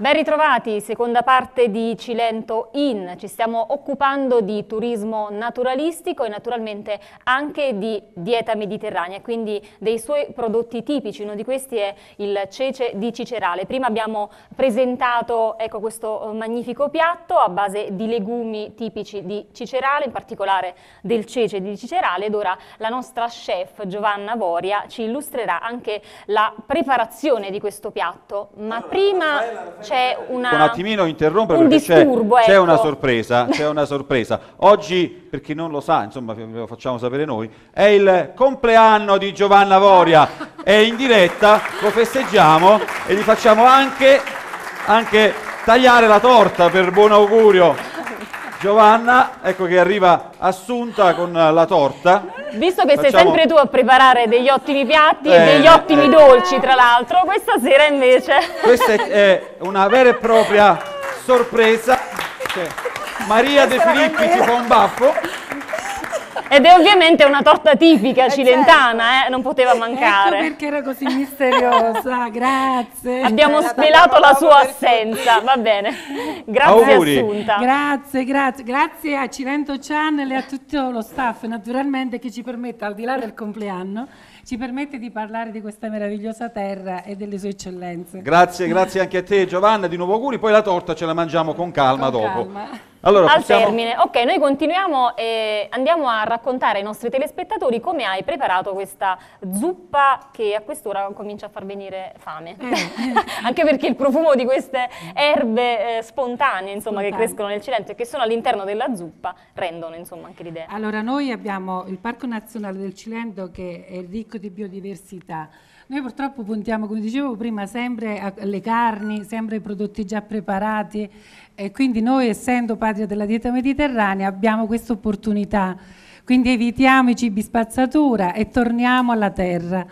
Ben ritrovati, seconda parte di Cilento In. Ci stiamo occupando di turismo naturalistico e naturalmente anche di dieta mediterranea, quindi dei suoi prodotti tipici. Uno di questi è il cece di Cicerale. Prima abbiamo presentato ecco, questo magnifico piatto a base di legumi tipici di Cicerale, in particolare del cece di Cicerale ed ora la nostra chef Giovanna Voria ci illustrerà anche la preparazione di questo piatto. Ma prima c'è una... Un attimino interrompere un perché c'è ecco. una sorpresa, c'è una sorpresa. Oggi, per chi non lo sa, insomma ve lo facciamo sapere noi, è il compleanno di Giovanna Voria, è in diretta, lo festeggiamo e gli facciamo anche, anche tagliare la torta per buon augurio. Giovanna, ecco che arriva assunta con la torta. Visto che sei Facciamo- sempre tu a preparare degli ottimi piatti e Eh, degli ottimi eh. dolci, tra l'altro, questa sera invece... Questa è, è una vera e propria sorpresa. Cioè, Maria De Filippi ci fa un baffo. Ed è ovviamente una torta tipica Eh, cilentana, eh, non poteva mancare. Ecco perché era così misteriosa, grazie. Abbiamo svelato la sua assenza, va bene. Grazie Auguri. Assunta. Grazie, grazie, grazie a Cilento Channel e a tutto lo staff naturalmente che ci permette, al di là del compleanno, ci permette di parlare di questa meravigliosa terra e delle sue eccellenze. Grazie, grazie anche a te Giovanna, di nuovo auguri, poi la torta ce la mangiamo con calma Con dopo. calma. Allora, Al possiamo- termine, ok, noi continuiamo e andiamo a raccontare ai nostri telespettatori come hai preparato questa zuppa che a quest'ora comincia a far venire fame. Eh. Anche perché il profumo di queste erbe eh, spontanee, insomma, che crescono nel Cilento e che sono all'interno della zuppa rendono, insomma, anche l'idea. Allora, noi abbiamo il Parco Nazionale del Cilento che è ricco di biodiversità. Noi purtroppo puntiamo, come dicevo prima, sempre alle carni, sempre ai prodotti già preparati e quindi noi, essendo patria della dieta mediterranea, abbiamo questa opportunità. Quindi evitiamo i cibi spazzatura e torniamo alla terra.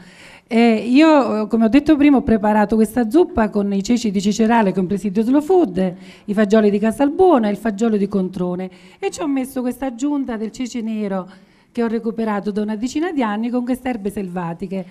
Eh, io, come ho detto prima, ho preparato questa zuppa con i ceci di Cicerale, compresi di Slow Food, i fagioli di Casalbuono e il fagiolo di Controne. E ci ho messo questa aggiunta del cece nero che ho recuperato da una decina di anni con queste erbe selvatiche.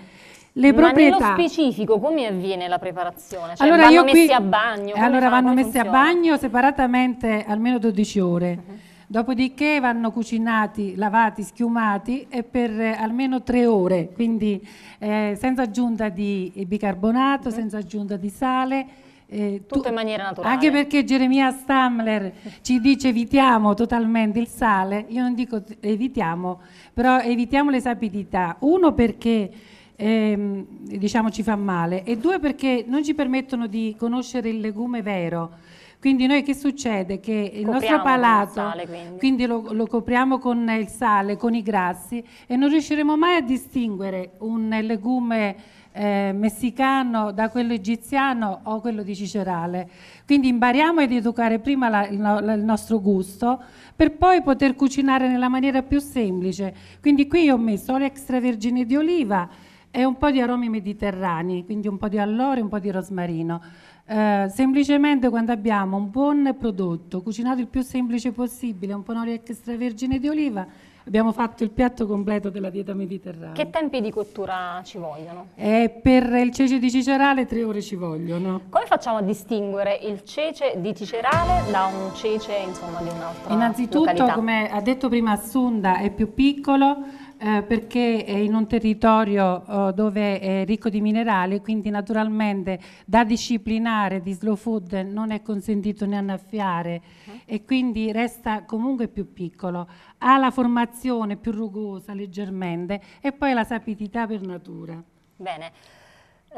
Le Ma nello proprietà. specifico come avviene la preparazione? Cioè, Allora, vanno qui- messi a bagno? allora vanno messi a bagno separatamente almeno 12 ore. Dopodiché vanno cucinati, lavati, schiumati e per eh, almeno 3 ore, quindi eh, senza aggiunta di bicarbonato, senza aggiunta di sale. eh, tu- Tutto in maniera naturale. Anche perché Geremia Stamler ci dice evitiamo totalmente il sale, io non dico evitiamo, però evitiamo le sapidità. Uno perché ehm, diciamo ci fa male e due perché non ci permettono di conoscere il legume vero. Quindi noi che succede? Che il Copriamo nostro palato, sale, quindi. quindi lo, lo copriamo con il sale, con i grassi e non riusciremo mai a distinguere un legume eh, messicano da quello egiziano o quello di Cicerale. Quindi impariamo ad educare prima la- il, no- la- il nostro gusto per poi poter cucinare nella maniera più semplice. Quindi qui ho messo olio extravergine di oliva e un po' di aromi mediterranei, quindi un po' di alloro e un po' di rosmarino. Eh, semplicemente quando abbiamo un buon prodotto, cucinato il più semplice possibile, un po' di olio extravergine di oliva, abbiamo fatto il piatto completo della dieta mediterranea. Che tempi di cottura ci vogliono? E per il cece di Cicerale tre ore ci vogliono. Come facciamo a distinguere il cece di Cicerale da un cece insomma, di un'altra Innanzitutto, località? come ha detto prima Assunda, è più piccolo eh, perché è in un territorio eh, dove è ricco di minerali, quindi naturalmente da disciplinare di slow food non è consentito né annaffiare e quindi resta comunque più piccolo. Ha la formazione più rugosa leggermente e poi la sapidità per natura. Bene.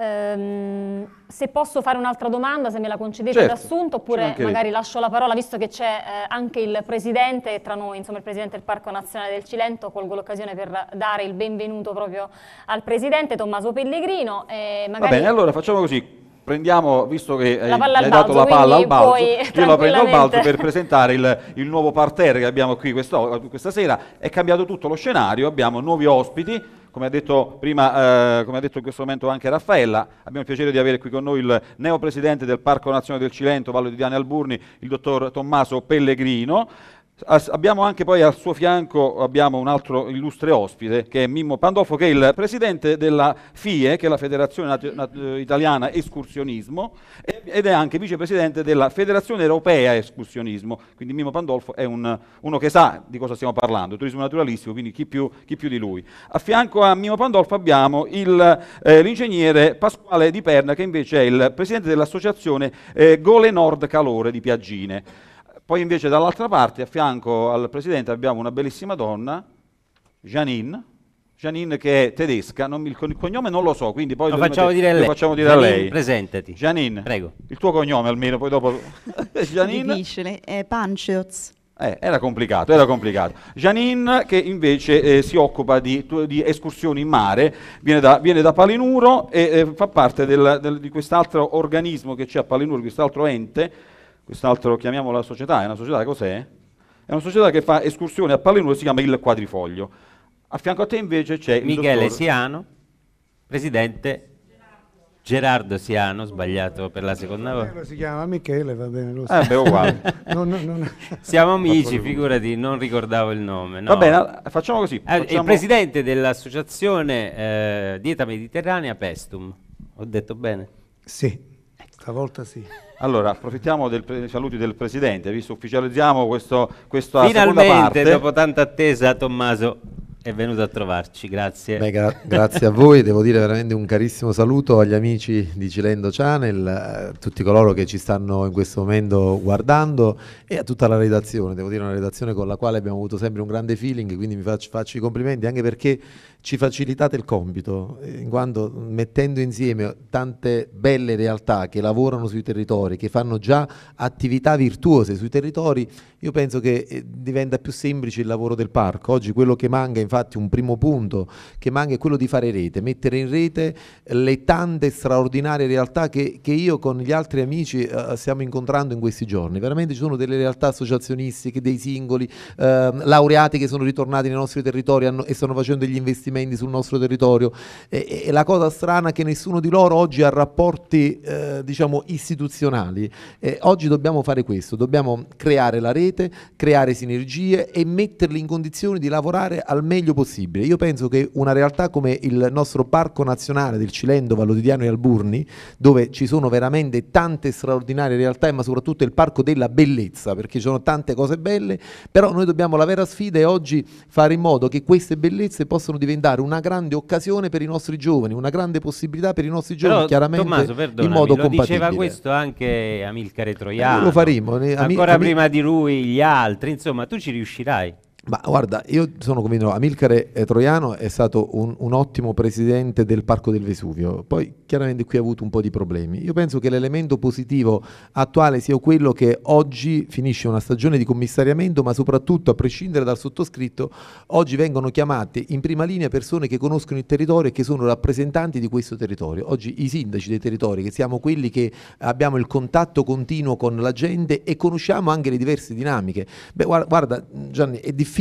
Ehm, se posso fare un'altra domanda, se me la concedete Certo, d'assunto, oppure magari lascio la parola, visto che c'è eh, anche il presidente tra noi, insomma il presidente del Parco Nazionale del Cilento, colgo l'occasione per dare il benvenuto proprio al presidente Tommaso Pellegrino. E Va magari bene, allora facciamo così. Prendiamo, visto che hai, hai dato balzo, la palla al balzo, io la prendo al balzo per presentare il, il nuovo parterre che abbiamo qui questa sera. È cambiato tutto lo scenario, abbiamo nuovi ospiti, come ha detto prima, eh, come ha detto in questo momento anche Raffaella, abbiamo il piacere di avere qui con noi il neopresidente del Parco Nazionale del Cilento, Valle di Diane Alburni, il dottor Tommaso Pellegrino. Abbiamo anche poi al suo fianco un altro illustre ospite che è Mimmo Pandolfo che è il presidente della FIE che è la Federazione Nat- Nat- Italiana Escursionismo ed è anche vicepresidente della Federazione Europea Escursionismo. Quindi Mimmo Pandolfo è un- uno che sa di cosa stiamo parlando turismo naturalistico quindi chi più, chi più di lui. A fianco a Mimmo Pandolfo abbiamo il, eh, l'ingegnere Pasquale Di Perna che invece è il presidente dell'associazione eh, Gole Nord Calore di Piaggine poi invece dall'altra parte, a fianco al presidente, abbiamo una bellissima donna, Janine, Janine che è tedesca, non mi- il, il cognome non lo so, quindi poi Lo facciamo dire lei. facciamo dire Janine, a lei. presentati. Janine, Prego. il tuo cognome almeno, poi dopo... Janine, Difficile, è Panchioz. eh, era complicato, era complicato. Janine che invece eh, si occupa di, di escursioni in mare, viene da, viene da Palinuro e eh, fa parte del- del- di quest'altro organismo che c'è a Palinuro, quest'altro ente, quest'altro chiamiamolo la società, è una società cos'è? È una società che fa escursioni a Palinuro, si chiama il Quadrifoglio. A fianco a te invece c'è il Michele dottor- Siano, presidente Gerardo Siano, sbagliato per la seconda volta. Michele si chiama Michele, va bene lo Eh beh, uguale. Non- non- non- Siamo amici, figurati, non ricordavo il nome. no. Va bene, facciamo così. Eh, È il facciamo- presidente dell'associazione eh, Dieta Mediterranea Pestum. Ho detto bene? Sì, stavolta sì. Allora, approfittiamo dei saluti del Presidente, visto ufficializziamo questo, questa Finalmente, parte. dopo tanta attesa, Tommaso è venuto a trovarci. Grazie. Beh, gra- grazie a voi, devo dire veramente un carissimo saluto agli amici di Cilendo Channel, a tutti coloro che ci stanno in questo momento guardando e a tutta la redazione, devo dire una redazione con la quale abbiamo avuto sempre un grande feeling, quindi mi faccio, faccio i complimenti anche perché ci facilitate il compito, eh, in quanto mettendo insieme tante belle realtà che lavorano sui territori, che fanno già attività virtuose sui territori, io penso che eh, diventa più semplice il lavoro del parco. Oggi quello che manca, infatti, un primo punto che manca è quello di fare rete, mettere in rete le tante straordinarie realtà che, che io con gli altri amici eh, stiamo incontrando in questi giorni. Veramente ci sono delle realtà associazionistiche, dei singoli, ehm, laureati che sono ritornati nei nostri territori hanno- e stanno facendo degli investimenti sul nostro territorio. E, e- la cosa strana è che nessuno di loro oggi ha rapporti, eh, diciamo, istituzionali. Eh, oggi dobbiamo fare questo, dobbiamo creare la rete, creare sinergie e metterli in condizioni di lavorare al meglio possibile. Io penso che una realtà come il nostro Parco Nazionale del Cilento, Vallodiano e Alburni, dove ci sono veramente tante straordinarie realtà, ma soprattutto il Parco della Bellezza, perché ci sono tante cose belle, però noi dobbiamo la vera sfida è oggi fare in modo che queste bellezze possano diventare una grande occasione per i nostri giovani, una grande possibilità per i nostri giovani, Però, chiaramente Tommaso, in modo lo compatibile. diceva questo anche Amilcare Troiano. Eh, lo faremo, Ami- Ancora Ami- prima di lui gli altri, insomma, tu ci riuscirai. Ma guarda, io sono convinto, Amilcare eh, Troiano è stato un, un ottimo presidente del Parco del Vesuvio, poi chiaramente qui ha avuto un po' di problemi. Io penso che l'elemento positivo attuale sia quello che oggi finisce una stagione di commissariamento, ma soprattutto, a prescindere dal sottoscritto, oggi vengono chiamate in prima linea persone che conoscono il territorio e che sono rappresentanti di questo territorio. Oggi i sindaci dei territori, che siamo quelli che abbiamo il contatto continuo con la gente e conosciamo anche le diverse dinamiche. Beh, guarda, Gianni, è difficile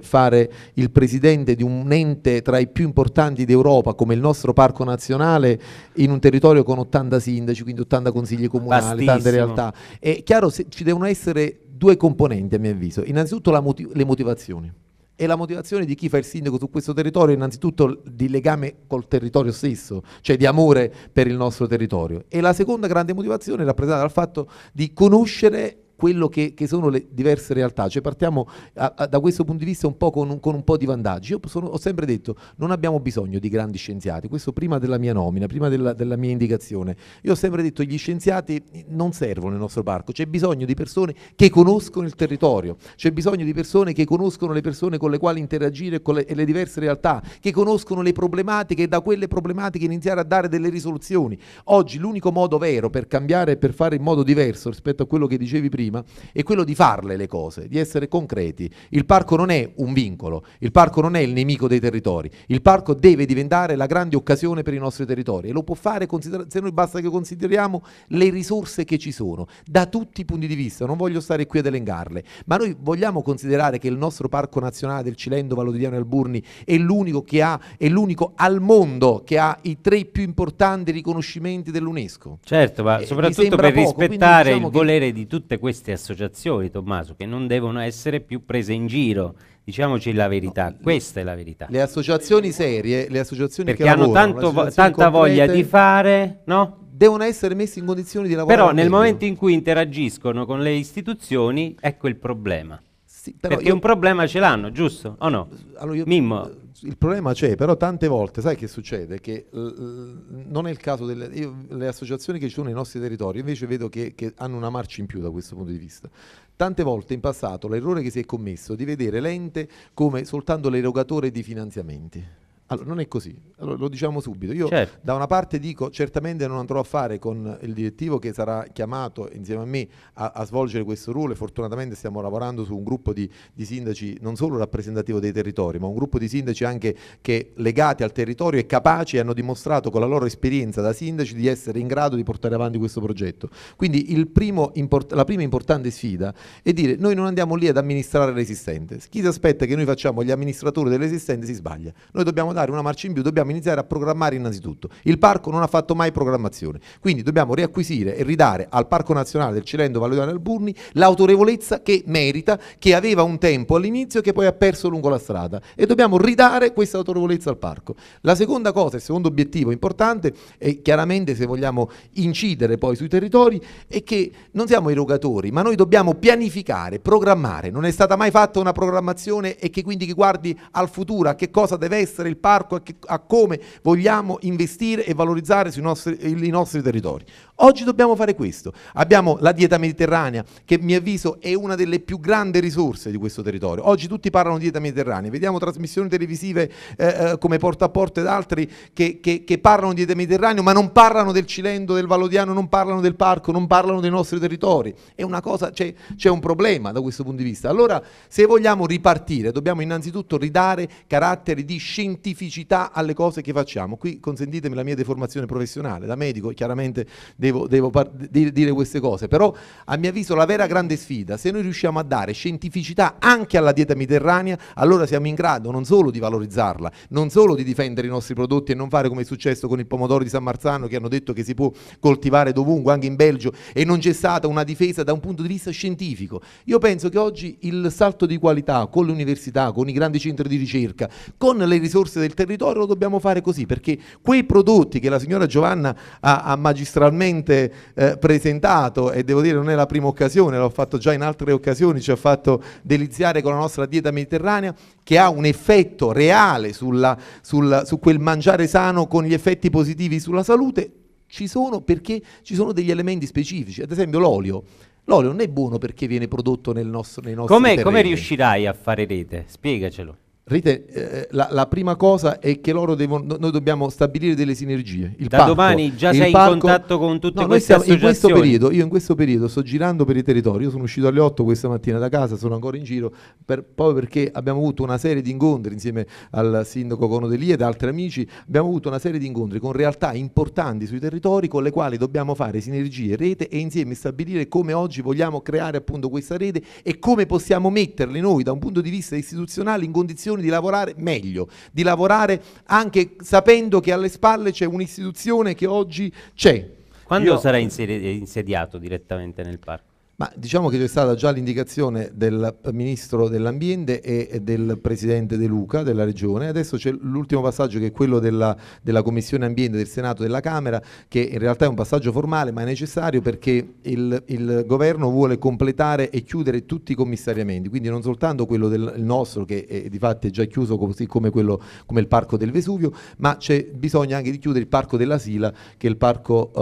fare il presidente di un ente tra i più importanti d'Europa come il nostro parco nazionale in un territorio con 80 sindaci, quindi 80 consigli comunali, tante Vastissimo. realtà. È chiaro, se, ci devono essere due componenti a mio avviso. Innanzitutto la moti- le motivazioni. E la motivazione di chi fa il sindaco su questo territorio è innanzitutto di legame col territorio stesso, cioè di amore per il nostro territorio. E la seconda grande motivazione è rappresentata dal fatto di conoscere quello che, che sono le diverse realtà, cioè partiamo a- a- da questo punto di vista un po' con un, con un po' di vantaggi. Io sono- ho sempre detto non abbiamo bisogno di grandi scienziati, questo prima della mia nomina, prima della, della mia indicazione. Io ho sempre detto gli scienziati non servono nel nostro parco, c'è bisogno di persone che conoscono il territorio, c'è bisogno di persone che conoscono le persone con le quali interagire con le, e le diverse realtà, che conoscono le problematiche e da quelle problematiche iniziare a dare delle risoluzioni. Oggi l'unico modo vero per cambiare e per fare in modo diverso rispetto a quello che dicevi prima è quello di farle le cose, di essere concreti. Il parco non è un vincolo, il parco non è il nemico dei territori, il parco deve diventare la grande occasione per i nostri territori e lo può fare se noi basta che consideriamo le risorse che ci sono, da tutti i punti di vista, non voglio stare qui ad elencarle, ma noi vogliamo considerare che il nostro parco nazionale del Cilento, Vallodiano e Alburni è l'unico che ha, è l'unico al mondo che ha i tre più importanti riconoscimenti dell'UNESCO. Certo, ma Eh, soprattutto per poco, rispettare diciamo il che- volere di tutte queste queste associazioni, Tommaso, che non devono essere più prese in giro. Diciamoci la verità, questa è la verità. Le associazioni serie, le associazioni Perché che hanno lavorano, tanto vo- tanta voglia di fare, no? devono essere messi in condizioni di lavorare Però nel meglio. momento in cui interagiscono con le istituzioni, ecco il problema. Sì, però Perché io- un problema ce l'hanno, giusto? O no? Allora io- Mimmo. Il problema c'è, però tante volte, sai che succede? Che eh, non è il caso delle io- le associazioni che ci sono nei nostri territori, invece vedo che, che hanno una marcia in più da questo punto di vista. Tante volte in passato l'errore che si è commesso di vedere l'ente come soltanto l'erogatore di finanziamenti. Allora, non è così, allora, lo diciamo subito. Io Certo. da una parte dico certamente non andrò a fare con il direttivo che sarà chiamato insieme a me a, a svolgere questo ruolo fortunatamente stiamo lavorando su un gruppo di, di sindaci non solo rappresentativo dei territori ma un gruppo di sindaci anche che legati al territorio e capaci e hanno dimostrato con la loro esperienza da sindaci di essere in grado di portare avanti questo progetto. Quindi il primo la prima importante sfida è dire noi non andiamo lì ad amministrare l'esistente. Chi si aspetta che noi facciamo gli amministratori dell'esistente si sbaglia. Noi dobbiamo dare una marcia in più, dobbiamo iniziare a programmare innanzitutto. Il parco non ha fatto mai programmazione, quindi dobbiamo riacquisire e ridare al Parco Nazionale del Cilento Valledano Alburni l'autorevolezza che merita, che aveva un tempo all'inizio e che poi ha perso lungo la strada e dobbiamo ridare questa autorevolezza al parco. La seconda cosa, il secondo obiettivo importante è chiaramente se vogliamo incidere poi sui territori è che non siamo erogatori, ma noi dobbiamo pianificare, programmare. Non è stata mai fatta una programmazione e che quindi che guardi al futuro, a che cosa deve essere il parco, a, che- a come vogliamo investire e valorizzare nostri, i nostri territori. Oggi dobbiamo fare questo. Abbiamo la dieta mediterranea, che mio avviso è una delle più grandi risorse di questo territorio. Oggi tutti parlano di dieta mediterranea, vediamo trasmissioni televisive eh, eh, come Porta a Porta ed altri che, che- che parlano di dieta mediterranea, ma non parlano del Cilento, del Valodiano, non parlano del parco, non parlano dei nostri territori. È una cosa, c'è, c'è un problema da questo punto di vista. Allora, se vogliamo ripartire, dobbiamo innanzitutto ridare carattere di scientificità alle cose che facciamo. Qui consentitemi la mia deformazione professionale, da medico chiaramente devo, devo par- di- dire queste cose, però a mio avviso la vera grande sfida, se noi riusciamo a dare scientificità anche alla dieta mediterranea, allora siamo in grado non solo di valorizzarla, non solo di difendere i nostri prodotti e non fare come è successo con il pomodoro di San Marzano che hanno detto che si può coltivare dovunque, anche in Belgio, e non c'è stata una difesa da un punto di vista scientifico. Io penso che oggi il salto di qualità con le università, con i grandi centri di ricerca, con le risorse del territorio lo dobbiamo fare così, perché quei prodotti che la signora Giovanna ha, ha magistralmente eh, presentato, e devo dire non è la prima occasione, l'ho fatto già in altre occasioni, ci ha fatto deliziare con la nostra dieta mediterranea, che ha un effetto reale sulla- sul- su quel mangiare sano con gli effetti positivi sulla salute, ci sono perché ci sono degli elementi specifici, ad esempio l'olio. L'olio non è buono perché viene prodotto nel nostro, nei nostri Come, come riuscirai a fare rete? Spiegacelo. Rite, eh, la, la prima cosa è che loro devono, no- noi dobbiamo stabilire delle sinergie. Il Da parco- domani già sei in parco- contatto con tutte No, noi queste stiamo- in questo periodo, io in questo periodo sto girando per i territori, io sono uscito alle 8 questa mattina da casa, sono ancora in giro, per- proprio perché abbiamo avuto una serie di incontri insieme al sindaco Cono Delia ed altri amici, abbiamo avuto una serie di incontri con realtà importanti sui territori con le quali dobbiamo fare sinergie, rete e insieme stabilire come oggi vogliamo creare appunto questa rete e come possiamo metterli noi da un punto di vista istituzionale in condizioni di lavorare meglio, di lavorare anche sapendo che alle spalle c'è un'istituzione che oggi c'è. Quando Io- sarai insedi- insediato direttamente nel parco? Ma diciamo che c'è stata già l'indicazione del Ministro dell'Ambiente e del Presidente De Luca della Regione, adesso c'è l'ultimo passaggio che è quello della, della Commissione Ambiente del Senato e della Camera, che in realtà è un passaggio formale ma è necessario perché il, il Governo vuole completare e chiudere tutti i commissariamenti, quindi non soltanto quello del nostro che è, di fatto è già chiuso così come, quello, come il Parco del Vesuvio, ma c'è bisogno anche di chiudere il Parco della Sila che è il Parco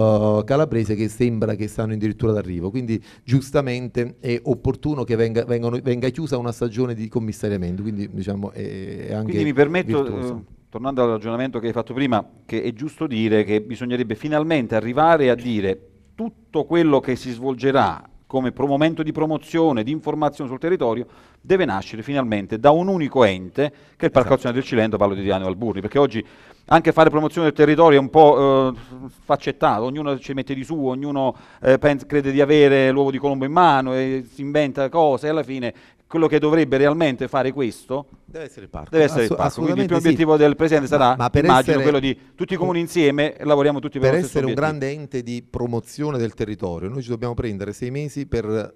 eh, calabrese che sembra che stanno addirittura d'arrivo, quindi giustamente è opportuno che venga, vengano- venga chiusa una stagione di commissariamento, quindi diciamo è, è anche Quindi mi permetto, virtuoso. eh, tornando al ragionamento che hai fatto prima, che è giusto dire che bisognerebbe finalmente arrivare a dire tutto quello che si svolgerà come momento di promozione, di informazione sul territorio, deve nascere finalmente da un unico ente, che è il Parco Esatto. Nazionale del Cilento, parlo di Diano Alburri, perché oggi anche fare promozione del territorio è un po' eh, sfaccettato, ognuno ci mette di su, ognuno eh, pens- crede di avere l'uovo di Colombo in mano e si inventa cose e alla fine quello che dovrebbe realmente fare questo Deve essere il parco. deve essere il Assu- parco. Quindi il primo sì. obiettivo del Presidente sarà, Ma- ma per immagino, essere- quello di tutti i comuni insieme lavoriamo tutti per, per lo stesso essere un obiettivo. grande ente di promozione del territorio, noi ci dobbiamo prendere sei mesi per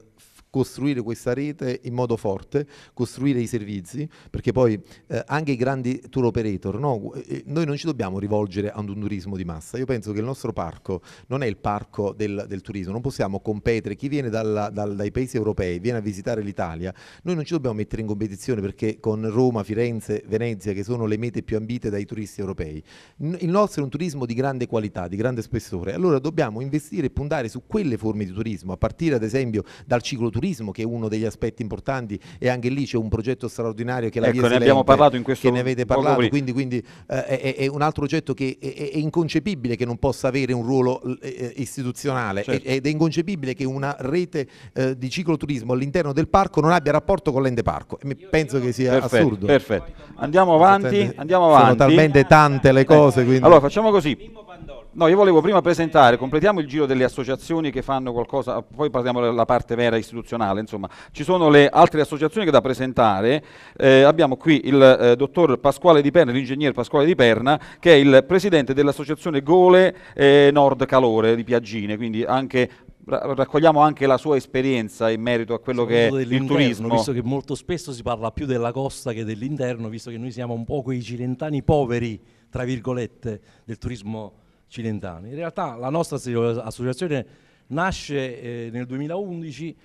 costruire questa rete in modo forte, costruire i servizi, perché poi eh, anche i grandi tour operator, no? Eh, noi non ci dobbiamo rivolgere ad un turismo di massa. Io penso che il nostro parco non è il parco del, del turismo, non possiamo competere. Chi viene dalla, dal, dai paesi europei, viene a visitare l'Italia, noi non ci dobbiamo mettere in competizione perché con Roma, Firenze, Venezia, che sono le mete più ambite dai turisti europei, il nostro è un turismo di grande qualità, di grande spessore. Allora dobbiamo investire e puntare su quelle forme di turismo, a partire ad esempio dal cicloturismo, che è uno degli aspetti importanti, e anche lì c'è un progetto straordinario che la Ecco, Via ne abbiamo Silente, parlato in questo che ne avete parlato, quindi, quindi, eh, è, è un altro oggetto che è, è inconcepibile che non possa avere un ruolo eh, istituzionale Certo. ed è inconcepibile che una rete eh, di cicloturismo all'interno del parco non abbia rapporto con l'ente parco. E penso che sia Perfetto, assurdo. perfetto. Andiamo avanti, Sono andiamo avanti. talmente tante le cose, quindi... Allora facciamo così. No, io volevo prima presentare, completiamo il giro delle associazioni che fanno qualcosa, poi parliamo della parte vera istituzionale, insomma. Ci sono le altre associazioni che da presentare. Eh, abbiamo qui il eh, dottor Pasquale Di Perna, l'ingegner Pasquale Di Perna, che è il presidente dell'associazione Gole eh, Nord Calore di Piaggine, quindi anche ra- raccogliamo anche la sua esperienza in merito a quello che è il turismo. Visto che molto spesso si parla più della costa che dell'interno, visto che noi siamo un po' quei cilentani poveri, tra virgolette, del turismo cilentano. In realtà la nostra associazione nasce eh, nel 2011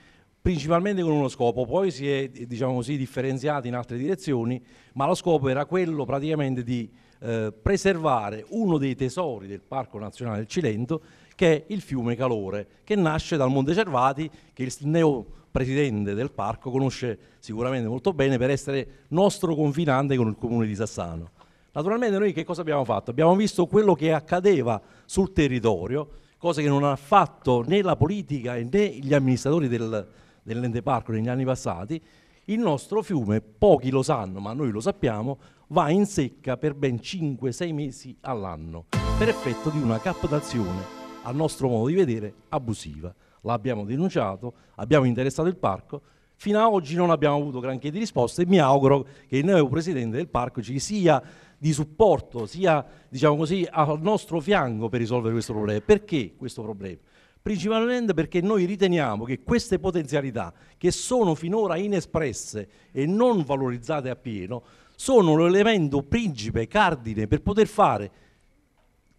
principalmente con uno scopo, poi si è diciamo così, differenziati in altre direzioni, ma lo scopo era quello praticamente di eh, preservare uno dei tesori del Parco Nazionale del Cilento, che è il fiume Calore, che nasce dal Monte Cervati, che il neo presidente del parco conosce sicuramente molto bene per essere nostro confinante con il comune di Sassano. Naturalmente noi che cosa abbiamo fatto? Abbiamo visto quello che accadeva sul territorio, cose che non ha fatto né la politica né gli amministratori del, dell'ente parco negli anni passati. Il nostro fiume, pochi lo sanno, ma noi lo sappiamo, va in secca per ben 5-6 mesi all'anno, per effetto di una captazione, a nostro modo di vedere, abusiva. L'abbiamo denunciato, abbiamo interessato il parco, fino ad oggi non abbiamo avuto granché di risposte e mi auguro che il nuovo presidente del parco ci sia di supporto, sia diciamo così, al nostro fianco per risolvere questo problema. Perché questo problema? Principalmente perché noi riteniamo che queste potenzialità, che sono finora inespresse e non valorizzate appieno, sono l'elemento principe, cardine per poter fare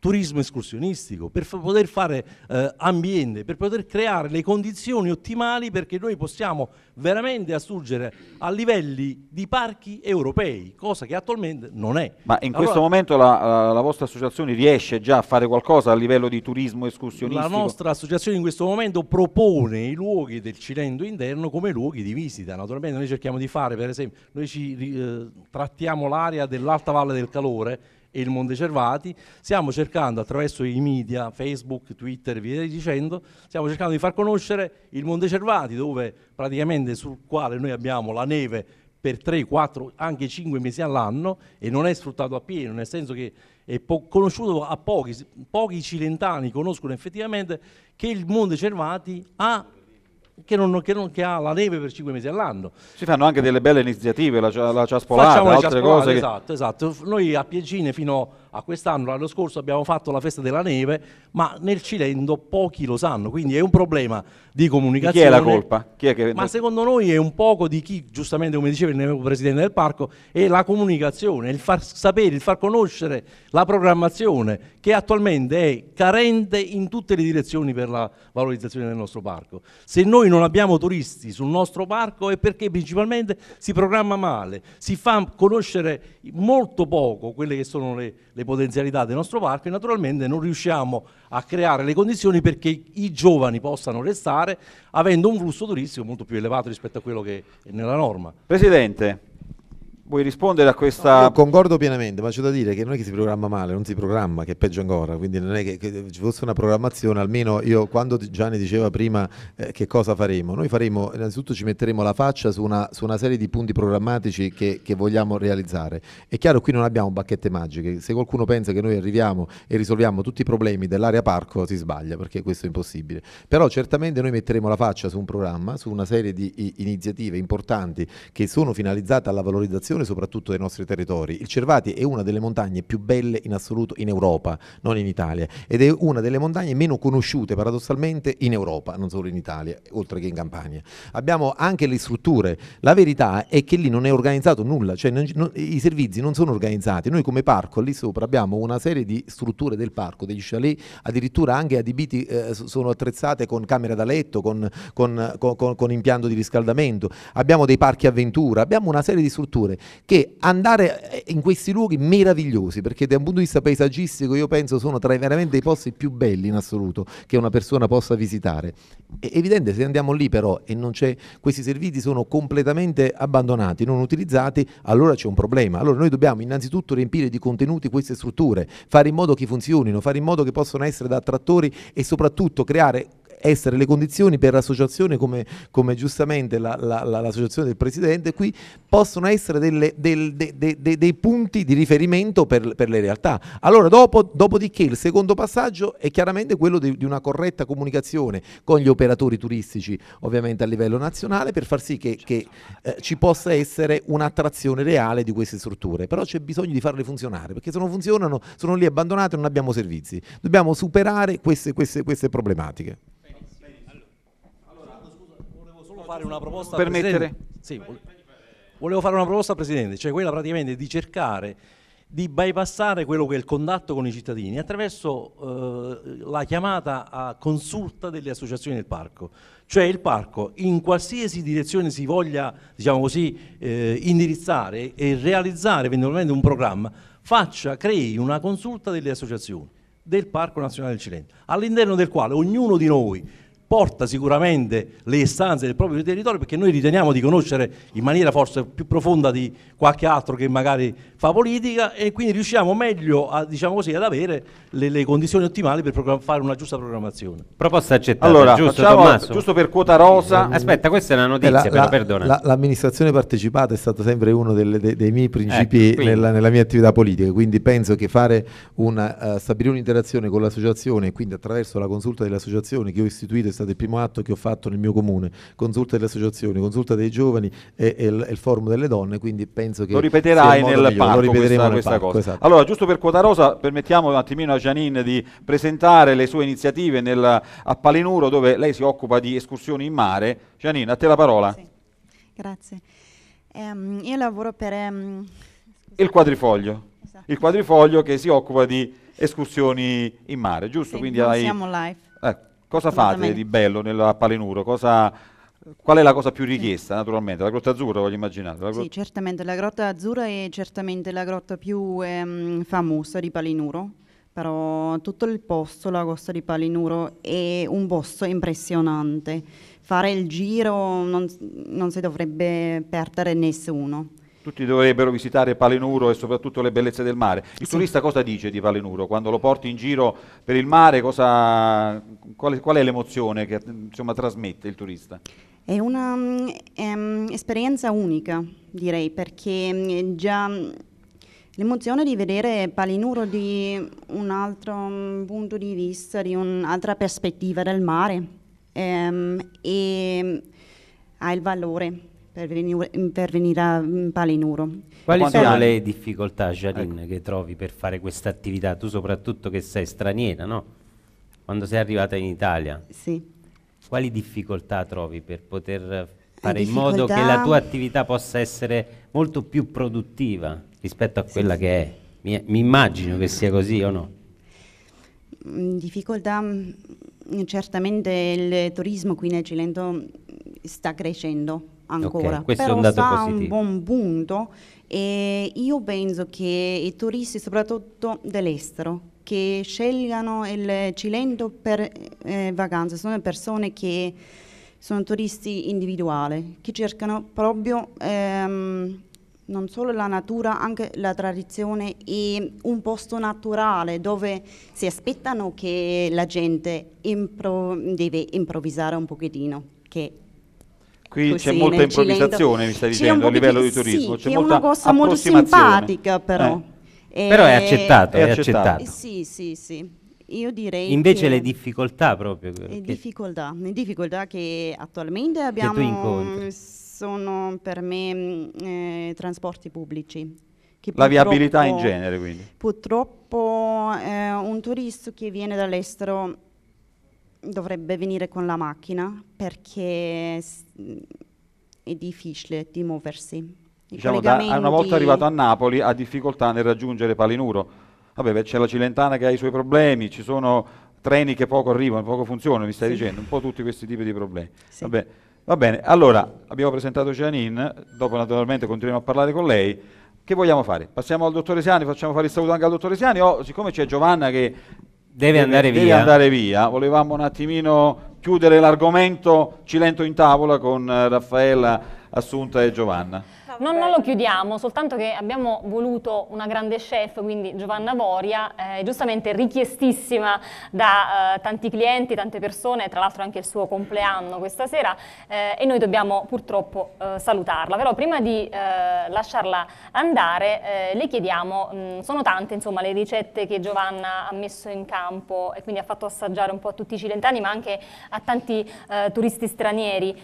turismo escursionistico, per poter fare eh, ambiente, per poter creare le condizioni ottimali perché noi possiamo veramente assurgere a livelli di parchi europei, cosa che attualmente non è. Ma in questo Allora, momento la, la- vostra associazione riesce già a fare qualcosa a livello di turismo escursionistico? La nostra associazione in questo momento propone i luoghi del Cilento interno come luoghi di visita. Naturalmente noi cerchiamo di fare, per esempio, noi ci eh, trattiamo l'area dell'Alta Valle del Calore e il Monte Cervati, stiamo cercando attraverso i media, Facebook, Twitter e via dicendo, stiamo cercando di far conoscere il Monte Cervati dove praticamente sul quale noi abbiamo la neve per 3, 4, anche 5 mesi all'anno e non è sfruttato appieno, nel senso che è conosciuto a pochi, pochi cilentani conoscono effettivamente che il Monte Cervati ha, che non- che non- che ha la neve per 5 mesi all'anno. Si fanno anche delle belle iniziative, la, la ciaspolata, Facciamo altre ciaspolate, cose che... esatto, esatto. F- Noi a Piegine fino a quest'anno, l'anno scorso abbiamo fatto la festa della neve, ma nel Cilento pochi lo sanno, quindi è un problema di Di comunicazione. chi è la colpa? Chi è che... Ma secondo noi è un poco di chi, giustamente come diceva il presidente del parco, è la comunicazione, il far sapere, il far conoscere la programmazione che attualmente è carente in tutte le direzioni per la valorizzazione del nostro parco. Se noi non abbiamo turisti sul nostro parco è perché principalmente si programma male, si fa conoscere molto poco quelle che sono le, le potenzialità del nostro parco e naturalmente non riusciamo a creare le condizioni perché i giovani possano restare avendo un flusso turistico molto più elevato rispetto a quello che è nella norma. Presidente, vuoi rispondere a questa... Io concordo pienamente, ma c'è da dire che non è che si programma male, non si programma, che è peggio ancora, quindi non è che, che ci fosse una programmazione, almeno io quando Gianni diceva prima eh, che cosa faremo, noi faremo, innanzitutto ci metteremo la faccia su una, su una serie di punti programmatici che, che vogliamo realizzare. È chiaro qui non abbiamo bacchette magiche, se qualcuno pensa che noi arriviamo e risolviamo tutti i problemi dell'area parco si sbaglia, perché questo è impossibile. Però certamente noi metteremo la faccia su un programma, su una serie di iniziative importanti che sono finalizzate alla valorizzazione valorizzazione soprattutto dei nostri territori. Il Cervati è una delle montagne più belle in assoluto in Europa, non in Italia, ed è una delle montagne meno conosciute paradossalmente in Europa, non solo in Italia, oltre che in Campania. Abbiamo anche le strutture, la verità è che lì non è organizzato nulla, cioè non- non- i servizi non sono organizzati. Noi come parco lì sopra abbiamo una serie di strutture del parco, degli chalet, addirittura anche adibiti, eh, sono attrezzate con camera da letto, con- con- con- con impianto di riscaldamento, abbiamo dei parchi avventura, abbiamo una serie di strutture che andare eh, in questi luoghi meravigliosi, perché da un punto di vista paesaggistico io penso sono tra veramente i posti più belli in assoluto che una persona possa visitare. È evidente se andiamo lì però e non c'è, questi servizi sono completamente abbandonati, non utilizzati, allora c'è un problema. Allora noi dobbiamo innanzitutto riempire di contenuti queste strutture, fare in modo che funzionino, fare in modo che possano essere da attrattori e soprattutto creare essere le condizioni per l'associazione come, come giustamente la- la- la- l'associazione del Presidente qui possono essere delle- del- de- de- de- dei punti di riferimento per, per le realtà. Allora dopo, dopodiché il secondo passaggio è chiaramente quello di, di una corretta comunicazione con gli operatori turistici ovviamente a livello nazionale per far sì che, che, eh, ci possa essere un'attrazione reale di queste strutture, però c'è bisogno di farle funzionare perché se non funzionano sono lì abbandonate e non abbiamo servizi. Dobbiamo superare queste- queste- queste problematiche. Volevo fare una proposta Permettere? Sì, vole- volevo fare una proposta al Presidente, cioè quella praticamente di cercare di bypassare quello che è il contatto con i cittadini attraverso eh, la chiamata a consulta delle associazioni del parco. Cioè il parco in qualsiasi direzione si voglia, diciamo così, eh, indirizzare e realizzare eventualmente un programma, faccia, crei una consulta delle associazioni del Parco Nazionale del Cilento, all'interno del quale ognuno di noi porta sicuramente le istanze del proprio territorio perché noi riteniamo di conoscere in maniera forse più profonda di qualche altro che magari fa politica e quindi riusciamo meglio a, diciamo così, ad avere le, le condizioni ottimali per fare una giusta programmazione. Proposta accettata, Allora, giusto facciamo- Tommaso? giusto per quota rosa. Aspetta, questa è una Eh, notizia, la- però la- perdona. la- l'amministrazione partecipata è stato sempre uno delle- dei, dei miei principi Ecco, nella, nella mia attività politica, quindi penso che fare una, eh, stabilire un'interazione con l'associazione e quindi attraverso la consulta delle associazioni che ho istituito è stato il primo atto che ho fatto nel mio comune, consulta delle associazioni, consulta dei giovani e, e il, e il forum delle donne, quindi penso che Lo ripeterai nel migliore, parco lo ripeteremo questa, nel questa parco, cosa. esatto. Allora, giusto per quota rosa, permettiamo un attimino a Janine di presentare le sue iniziative nel, a Palinuro, dove lei si occupa di escursioni in mare. Janine, a te la parola. Sì. Grazie. Ehm, io lavoro per... ehm, Il quadrifoglio. Esatto. Il quadrifoglio che si occupa di escursioni in mare, giusto? sì, Quindi hai- siamo live. Eh, cosa fate di bello nel, a Palinuro? Cosa, qual è la cosa più richiesta, naturalmente? La Grotta Azzurra, voglio immaginare. La Sì, grotta- certamente la grotta azzurra è certamente la grotta più ehm, famosa di Palinuro, però tutto il posto, la costa di Palinuro, è un posto impressionante. Fare il giro non, non si dovrebbe perdere nessuno. Tutti dovrebbero visitare Palinuro e soprattutto le bellezze del mare. Il Sì. turista cosa dice di Palinuro? Quando lo porti in giro per il mare, cosa, qual, è, qual è l'emozione che insomma, trasmette il turista? È un'esperienza unica, direi, perché mm, già mm, l'emozione di vedere Palinuro di un altro mm, punto di vista, di un'altra prospettiva del mare, ehm, e mm, ha il valore per venire, per venire a mm, Palinuro. Quali Quanti sono le difficoltà, Janine, che trovi per fare questa attività? Tu soprattutto che sei straniera, no? Quando sei arrivata in Italia, Sì. quali difficoltà trovi per poter fare in modo che la tua attività possa essere molto più produttiva rispetto a quella che è? Mi, mi immagino che sia così o no? Mm, Difficoltà, mm, certamente il turismo qui nel Cilento sta crescendo ancora, Ok, questo è però un dato sta a un buon punto e io penso che i turisti, soprattutto dell'estero, che scelgano il Cilento per eh, vacanze, sono persone che sono turisti individuali, che cercano proprio ehm, non solo la natura, anche la tradizione e un posto naturale dove si aspettano che la gente impro- deve improvvisare un pochettino. Che Qui così c'è molta improvvisazione, mi stai dicendo, a livello di turismo. Sì, c'è che una cosa molto simpatica però. Eh. Però è Eh, accettato, È è accettato. accettato. eh, Sì, sì, sì. Io direi Invece che le difficoltà proprio. le che- difficoltà, le difficoltà che attualmente tu abbiamo s- sono per me mh, eh, trasporti pubblici. che La viabilità in genere, quindi. Purtroppo eh, un turista che viene dall'estero dovrebbe venire con la macchina perché è difficile di muoversi. Diciamo, da- una volta arrivato a Napoli ha difficoltà nel raggiungere Palinuro. Vabbè, c'è la Cilentana che ha i suoi problemi, ci sono treni che poco arrivano, poco funzionano, mi stai dicendo, un po' tutti questi tipi di problemi. Sì. Vabbè, va bene, allora abbiamo presentato Janine, dopo naturalmente continuiamo a parlare con lei. Che vogliamo fare? Passiamo al dottore Siani, facciamo fare il saluto anche al dottore Siani o siccome c'è Giovanna che Deve andare deve via. andare via, volevamo un attimino chiudere l'argomento Cilento in tavola con eh, Raffaella, Assunta e Giovanna. Non, non lo chiudiamo, soltanto che abbiamo voluto una grande chef, quindi Giovanna Voria, eh, giustamente richiestissima da eh, tanti clienti, tante persone, tra l'altro anche il suo compleanno questa sera eh, e noi dobbiamo purtroppo eh, salutarla. Però prima di eh, lasciarla andare eh, le chiediamo, mh, sono tante insomma le ricette che Giovanna ha messo in campo e quindi ha fatto assaggiare un po' a tutti i cilentani ma anche a tanti turisti stranieri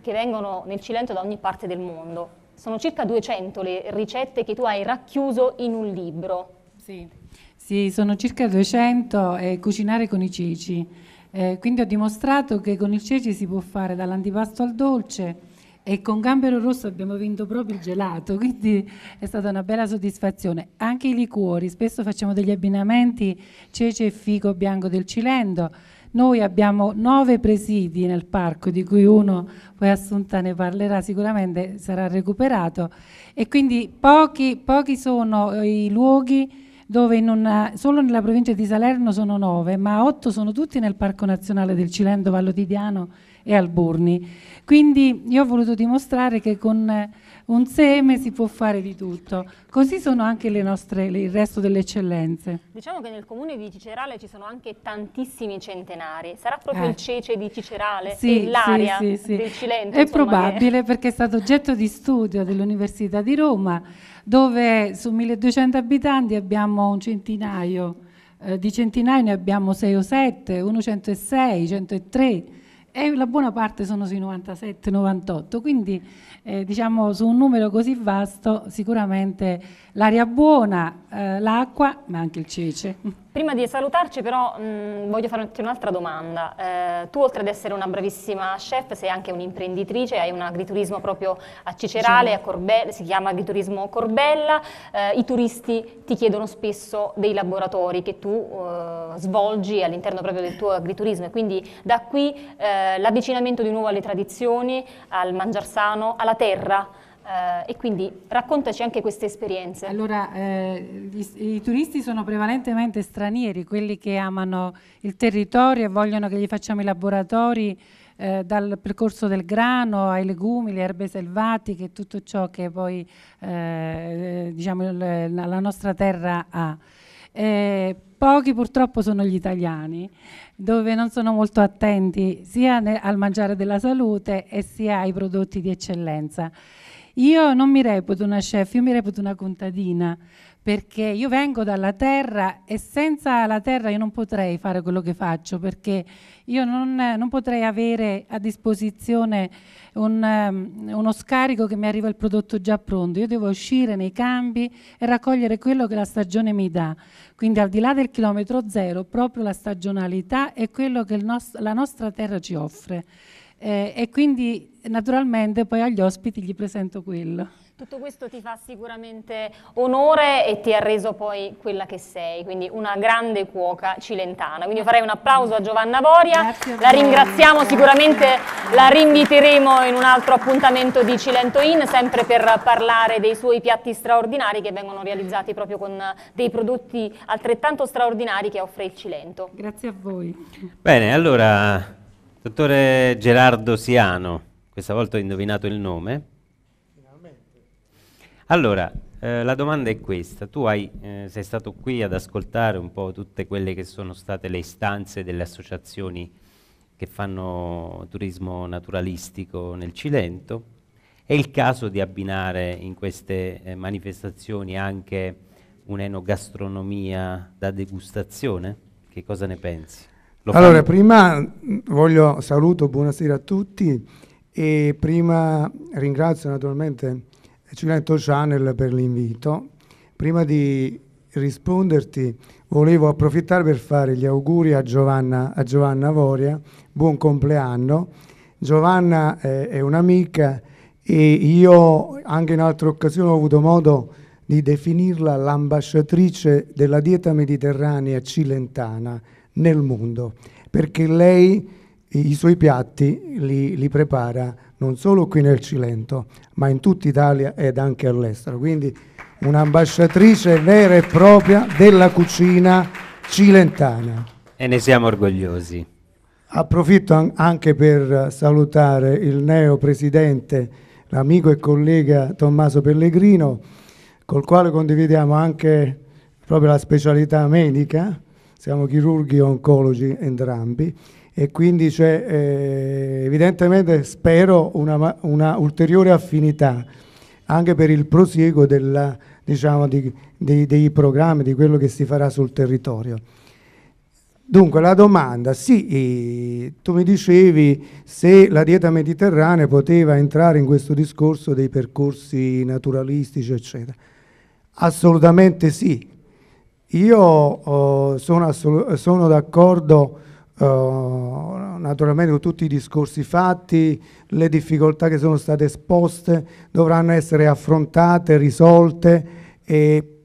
che vengono nel Cilento da ogni parte del mondo. Sono circa 200 le ricette che tu hai racchiuso in un libro. Sì, sì, sono circa 200 e cucinare con i ceci. Eh, quindi ho dimostrato che con il ceci si può fare dall'antipasto al dolce e con gambero rosso abbiamo vinto proprio il gelato, quindi è stata una bella soddisfazione. Anche i liquori, spesso facciamo degli abbinamenti cece e fico bianco del Cilento. Noi abbiamo nove presidi nel parco, di cui uno poi Assunta ne parlerà sicuramente, sarà recuperato. E quindi pochi, pochi sono eh, i luoghi dove una- solo nella provincia di Salerno sono nove, ma otto sono tutti nel Parco Nazionale del Cilento, Vallo di Diano e Alburni. Quindi io ho voluto dimostrare che con un seme si può fare di tutto. Così sono anche le nostre, le- il resto delle eccellenze. Diciamo che nel comune di Cicerale ci sono anche tantissimi centenari. Sarà proprio Eh. il cece di Cicerale Sì, l'aria sì, sì, sì. del Cilento? È insomma, che- probabile perché è stato oggetto di studio dell'Università di Roma, dove su 1200 abitanti abbiamo un centinaio, eh, di centinaio ne abbiamo 6 o 7, uno 106, 103 e la buona parte sono sui 97, 98, quindi eh, diciamo su un numero così vasto sicuramente l'aria buona, eh, l'acqua, ma anche il cece. Prima di salutarci però mh, voglio farti un'altra domanda. Eh, tu oltre ad essere una bravissima chef sei anche un'imprenditrice, hai un agriturismo proprio a Cicerale, a Corbella, si chiama agriturismo Corbella. Eh, I turisti ti chiedono spesso dei laboratori che tu eh, svolgi all'interno proprio del tuo agriturismo e quindi da qui eh, l'avvicinamento di nuovo alle tradizioni, al mangiar sano, alla terra. Eh, e quindi raccontaci anche queste esperienze. Allora, eh, gli- i turisti sono prevalentemente stranieri, quelli che amano il territorio e vogliono che gli facciamo i laboratori eh, dal percorso del grano ai legumi, le erbe selvatiche, tutto ciò che poi eh, diciamo, la nostra terra ha. Eh, pochi purtroppo sono gli italiani, dove non sono molto attenti sia al mangiare della salute e sia ai prodotti di eccellenza. Io non mi reputo una chef, io mi reputo una contadina, perché io vengo dalla terra e senza la terra io non potrei fare quello che faccio, perché io non, non potrei avere a disposizione un, ehm, uno scarico che mi arriva il prodotto già pronto, io devo uscire nei campi e raccogliere quello che la stagione mi dà. Quindi al di là del chilometro zero, proprio la stagionalità è quello che nos- la nostra terra ci offre. Eh, e quindi naturalmente poi agli ospiti gli presento quello. Tutto questo ti fa sicuramente onore e ti ha reso poi quella che sei, quindi una grande cuoca cilentana. Quindi farei un applauso a Giovanna Voria, Grazie a la ringraziamo, Grazie. sicuramente la rinviteremo in un altro appuntamento di Cilento In, sempre per parlare dei suoi piatti straordinari che vengono realizzati proprio con dei prodotti altrettanto straordinari che offre il Cilento. Grazie a voi. Bene, allora, dottore Gerardo Siano, questa volta ho indovinato il nome. Allora, eh, la domanda è questa. Tu hai, eh, sei stato qui ad ascoltare un po' tutte quelle che sono state le istanze delle associazioni che fanno turismo naturalistico nel Cilento. È il caso di abbinare in queste eh, manifestazioni anche un'enogastronomia da degustazione? Che cosa ne pensi? Lo allora, fanno- prima voglio saluto, buonasera a tutti e prima ringrazio naturalmente Cilento Channel per l'invito. Prima di risponderti volevo approfittare per fare gli auguri a Giovanna, a Giovanna Voria, buon compleanno. Giovanna eh, è un'amica e io anche in altre occasioni ho avuto modo di definirla l'ambasciatrice della dieta mediterranea cilentana nel mondo, perché lei i suoi piatti li, li, prepara non solo qui nel Cilento, ma in tutta Italia ed anche all'estero. Quindi un'ambasciatrice vera e propria della cucina cilentana. E ne siamo orgogliosi. Approfitto an- anche per salutare il neo presidente, l'amico e collega Tommaso Pellegrino, col quale condividiamo anche proprio la specialità medica, siamo chirurghi oncologi entrambi e quindi c'è eh, evidentemente spero una, una, ulteriore affinità anche per il prosieguo della, diciamo, di, di, dei programmi, di quello che si farà sul territorio. Dunque la domanda, sì, tu mi dicevi se la dieta mediterranea poteva entrare in questo discorso dei percorsi naturalistici, eccetera. Assolutamente sì. Io oh, sono, sono d'accordo Uh, naturalmente con tutti i discorsi fatti, le difficoltà che sono state esposte dovranno essere affrontate, risolte, e,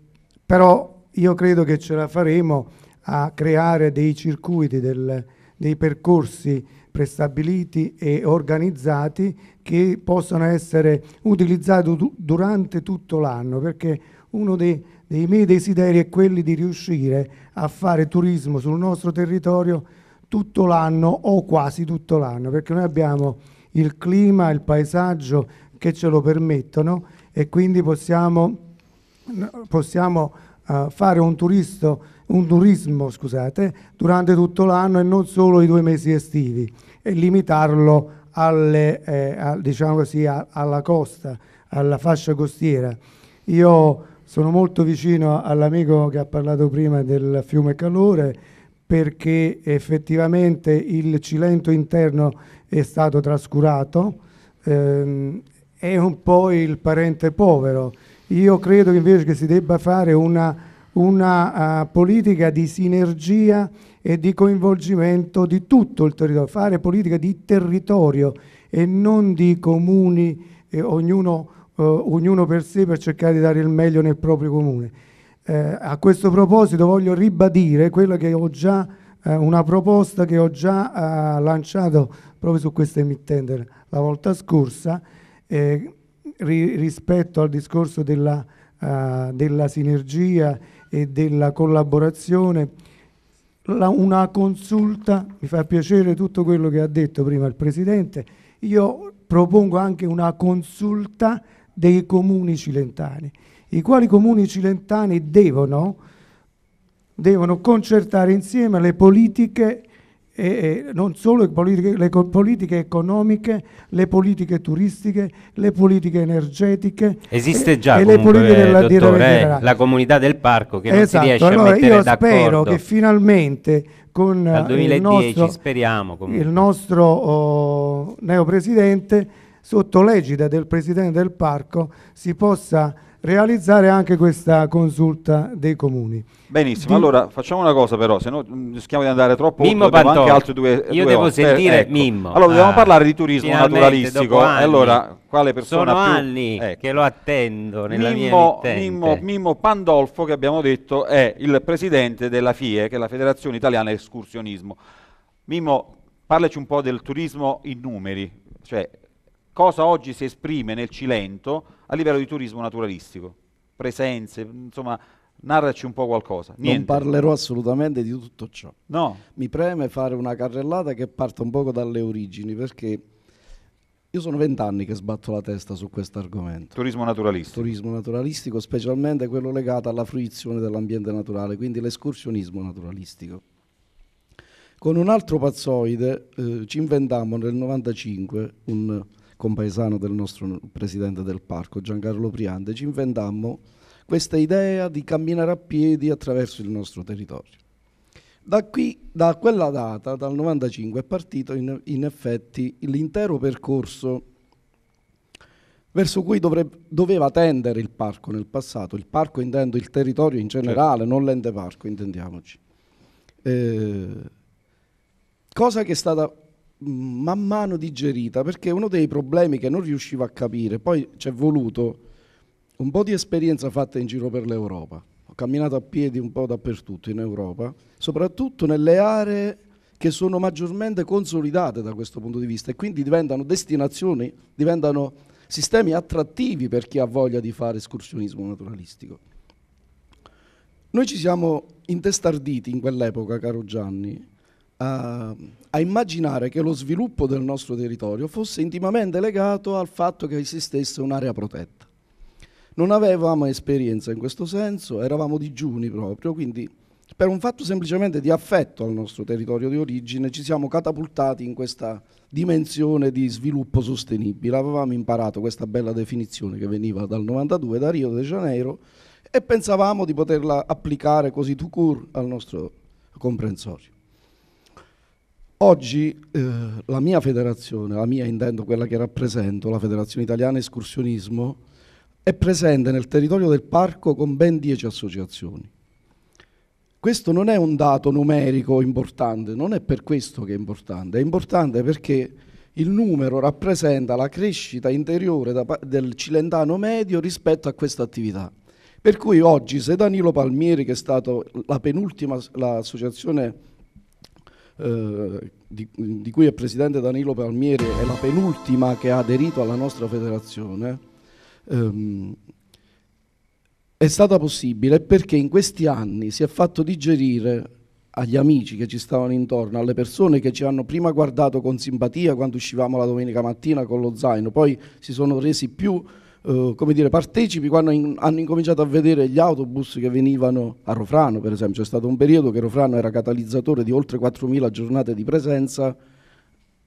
però io credo che ce la faremo a creare dei circuiti, del, dei percorsi prestabiliti e organizzati che possano essere utilizzati du- durante tutto l'anno, perché uno dei, dei miei desideri è quello di riuscire a fare turismo sul nostro territorio tutto l'anno o quasi tutto l'anno, perché noi abbiamo il clima, il paesaggio che ce lo permettono e quindi possiamo, possiamo uh, fare un, turisto, un turismo scusate, durante tutto l'anno e non solo i due mesi estivi e limitarlo alle, eh, a, diciamo così, a, alla costa, alla fascia costiera. Io sono molto vicino all'amico che ha parlato prima del fiume Calore, perché effettivamente il Cilento interno è stato trascurato, ehm, è un po' il parente povero. Io credo invece che si debba fare una, una uh, politica di sinergia e di coinvolgimento di tutto il territorio, fare politica di territorio e non di comuni, eh, ognuno, uh, ognuno per sé per cercare di dare il meglio nel proprio comune. Eh, a questo proposito voglio ribadire quella che ho già, eh, una proposta che ho già eh, lanciato proprio su questa emittente la volta scorsa, eh, ri- rispetto al discorso della, della, sinergia e della collaborazione. La, una consulta, mi fa piacere tutto quello che ha detto prima il Presidente, io propongo anche una consulta dei comuni cilentani i quali comuni cilentani devono, devono concertare insieme le politiche e, non solo le politiche, le politiche, economiche, le politiche turistiche, le politiche energetiche. Esiste già e, comunque, le politiche della dottore, eh, la comunità del parco che esatto, non si riesce allora a mettere io d'accordo. spero che finalmente con Dal 2010 il nostro, speriamo il nostro oh, neopresidente, sotto l'egida del presidente del parco, si possa realizzare anche questa consulta dei comuni. Benissimo, di... allora facciamo una cosa però, se no mm, rischiamo di andare troppo Mimmo oltre, anche altre due Io due devo volte. sentire ecco. Mimmo. Allora dobbiamo ah, parlare di turismo naturalistico. E allora, quale persona Sono più... anni ecco. che lo attendo nella Mimmo, mia Mimmo, Mimmo Pandolfo, che abbiamo detto, è il presidente della FIE, che è la Federazione Italiana Escursionismo. Mimmo, parlaci un po' del turismo in numeri, cioè cosa oggi si esprime nel Cilento a livello di turismo naturalistico presenze, insomma, narraci un po' qualcosa. Niente. Non parlerò assolutamente di tutto ciò. No. Mi preme fare una carrellata che parta un poco dalle origini, perché io sono vent'anni che sbatto la testa su questo argomento. Turismo naturalistico. Turismo naturalistico, specialmente quello legato alla fruizione dell'ambiente naturale, quindi l'escursionismo naturalistico. Con un altro pazzoide eh, ci inventammo nel 95 un compaesano del nostro presidente del parco, Giancarlo Priante, ci inventammo questa idea di camminare a piedi attraverso il nostro territorio. Da qui, da quella data, dal 95, è partito in, in effetti l'intero percorso verso cui dovrebbe, doveva tendere il parco nel passato. Il parco intendo il territorio in generale, certo. non l'ente parco, intendiamoci. Eh, cosa che è stata man mano digerita, perché uno dei problemi che non riuscivo a capire, poi ci è voluto un po' di esperienza fatta in giro per l'Europa. Ho camminato a piedi un po' dappertutto in Europa, soprattutto nelle aree che sono maggiormente consolidate da questo punto di vista e quindi diventano destinazioni, diventano sistemi attrattivi per chi ha voglia di fare escursionismo naturalistico. Noi ci siamo intestarditi in quell'epoca, caro Gianni, a, a, immaginare che lo sviluppo del nostro territorio fosse intimamente legato al fatto che esistesse un'area protetta. Non avevamo esperienza in questo senso, eravamo digiuni proprio, quindi per un fatto semplicemente di affetto al nostro territorio di origine ci siamo catapultati in questa dimensione di sviluppo sostenibile. Avevamo imparato questa bella definizione che veniva dal 92 da Rio de Janeiro e pensavamo di poterla applicare così tout court al nostro comprensorio. Oggi eh, la mia federazione, la mia intendo quella che rappresento, la Federazione Italiana Escursionismo, è presente nel territorio del parco con ben 10 associazioni. Questo non è un dato numerico importante, non è per questo che è importante, è importante perché il numero rappresenta la crescita interiore da, del cilentano medio rispetto a questa attività. Per cui oggi se Danilo Palmieri, che è stata la penultima, l'associazione eh, di, di, cui è presidente Danilo Palmieri, è la penultima che ha aderito alla nostra federazione, ehm, è stata possibile perché in questi anni si è fatto digerire agli amici che ci stavano intorno, alle persone che ci hanno prima guardato con simpatia quando uscivamo la domenica mattina con lo zaino, poi si sono resi più eh, come dire, partecipi quando in, hanno incominciato a vedere gli autobus che venivano a Rofrano, per esempio. C'è stato un periodo che Rofrano era catalizzatore di oltre 4.000 giornate di presenza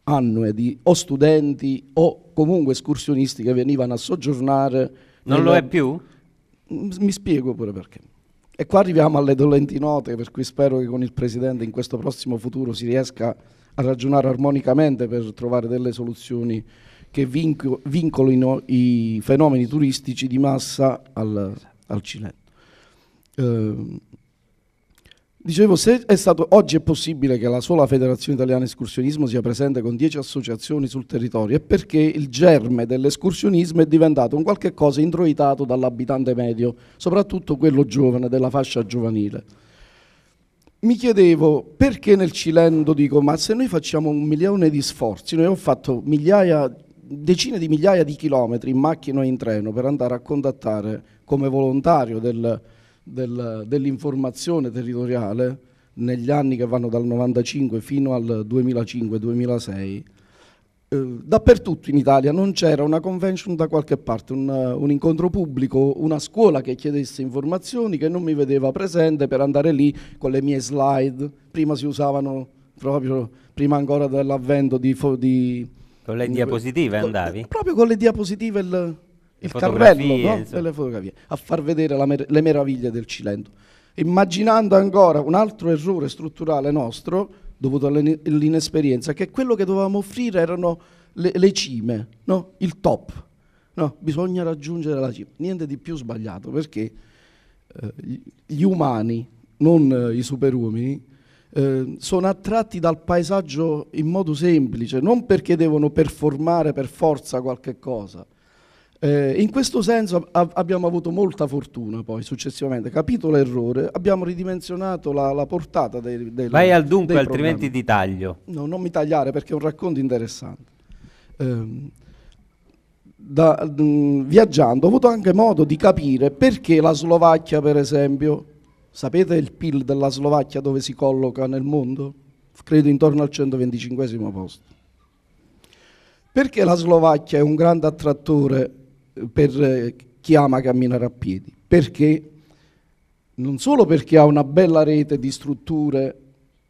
annue di o studenti o comunque escursionisti che venivano a soggiornare. Non lo è più? Mi spiego pure perché. E qua arriviamo alle dolenti note, per cui spero che con il Presidente in questo prossimo futuro si riesca a ragionare armonicamente per trovare delle soluzioni che vincolino i fenomeni turistici di massa al, al Cilento. Eh, Dicevo, se è stato, oggi è possibile che la sola Federazione Italiana Escursionismo sia presente con 10 associazioni sul territorio è perché il germe dell'escursionismo è diventato un qualche cosa introitato dall'abitante medio, soprattutto quello giovane, della fascia giovanile. Mi chiedevo perché nel Cilento dico, ma se noi facciamo un milione di sforzi, noi ho fatto migliaia, decine di migliaia di chilometri in macchina o in treno per andare a contattare come volontario del del, dell'informazione territoriale negli anni che vanno dal 95 fino al 2005-2006, eh, dappertutto in Italia non c'era una convention da qualche parte, un, un, incontro pubblico, una scuola che chiedesse informazioni che non mi vedeva presente per andare lì con le mie slide. Prima si usavano proprio, prima ancora dell'avvento di... di con le diapositive andavi? Proprio con le diapositive il, il carrello no? delle fotografie, a far vedere mer le meraviglie del Cilento. Immaginando ancora un altro errore strutturale nostro, dovuto all'inesperienza, che quello che dovevamo offrire erano le, le cime, no? il top. No, bisogna raggiungere la cima. Niente di più sbagliato, perché eh, gli umani, non eh, i superuomini, eh, sono attratti dal paesaggio in modo semplice, non perché devono performare per forza qualche cosa, eh, in questo senso abbiamo avuto molta fortuna poi successivamente, capito l'errore, abbiamo ridimensionato la, la portata dei, dei Vai al dunque, altrimenti ti taglio. No, non mi tagliare perché è un racconto interessante. Eh, da, mh, viaggiando ho avuto anche modo di capire perché la Slovacchia, per esempio, sapete il PIL della Slovacchia dove si colloca nel mondo? Credo intorno al 125 posto. Perché la Slovacchia è un grande attrattore per eh, chi ama camminare a piedi, perché non solo perché ha una bella rete di strutture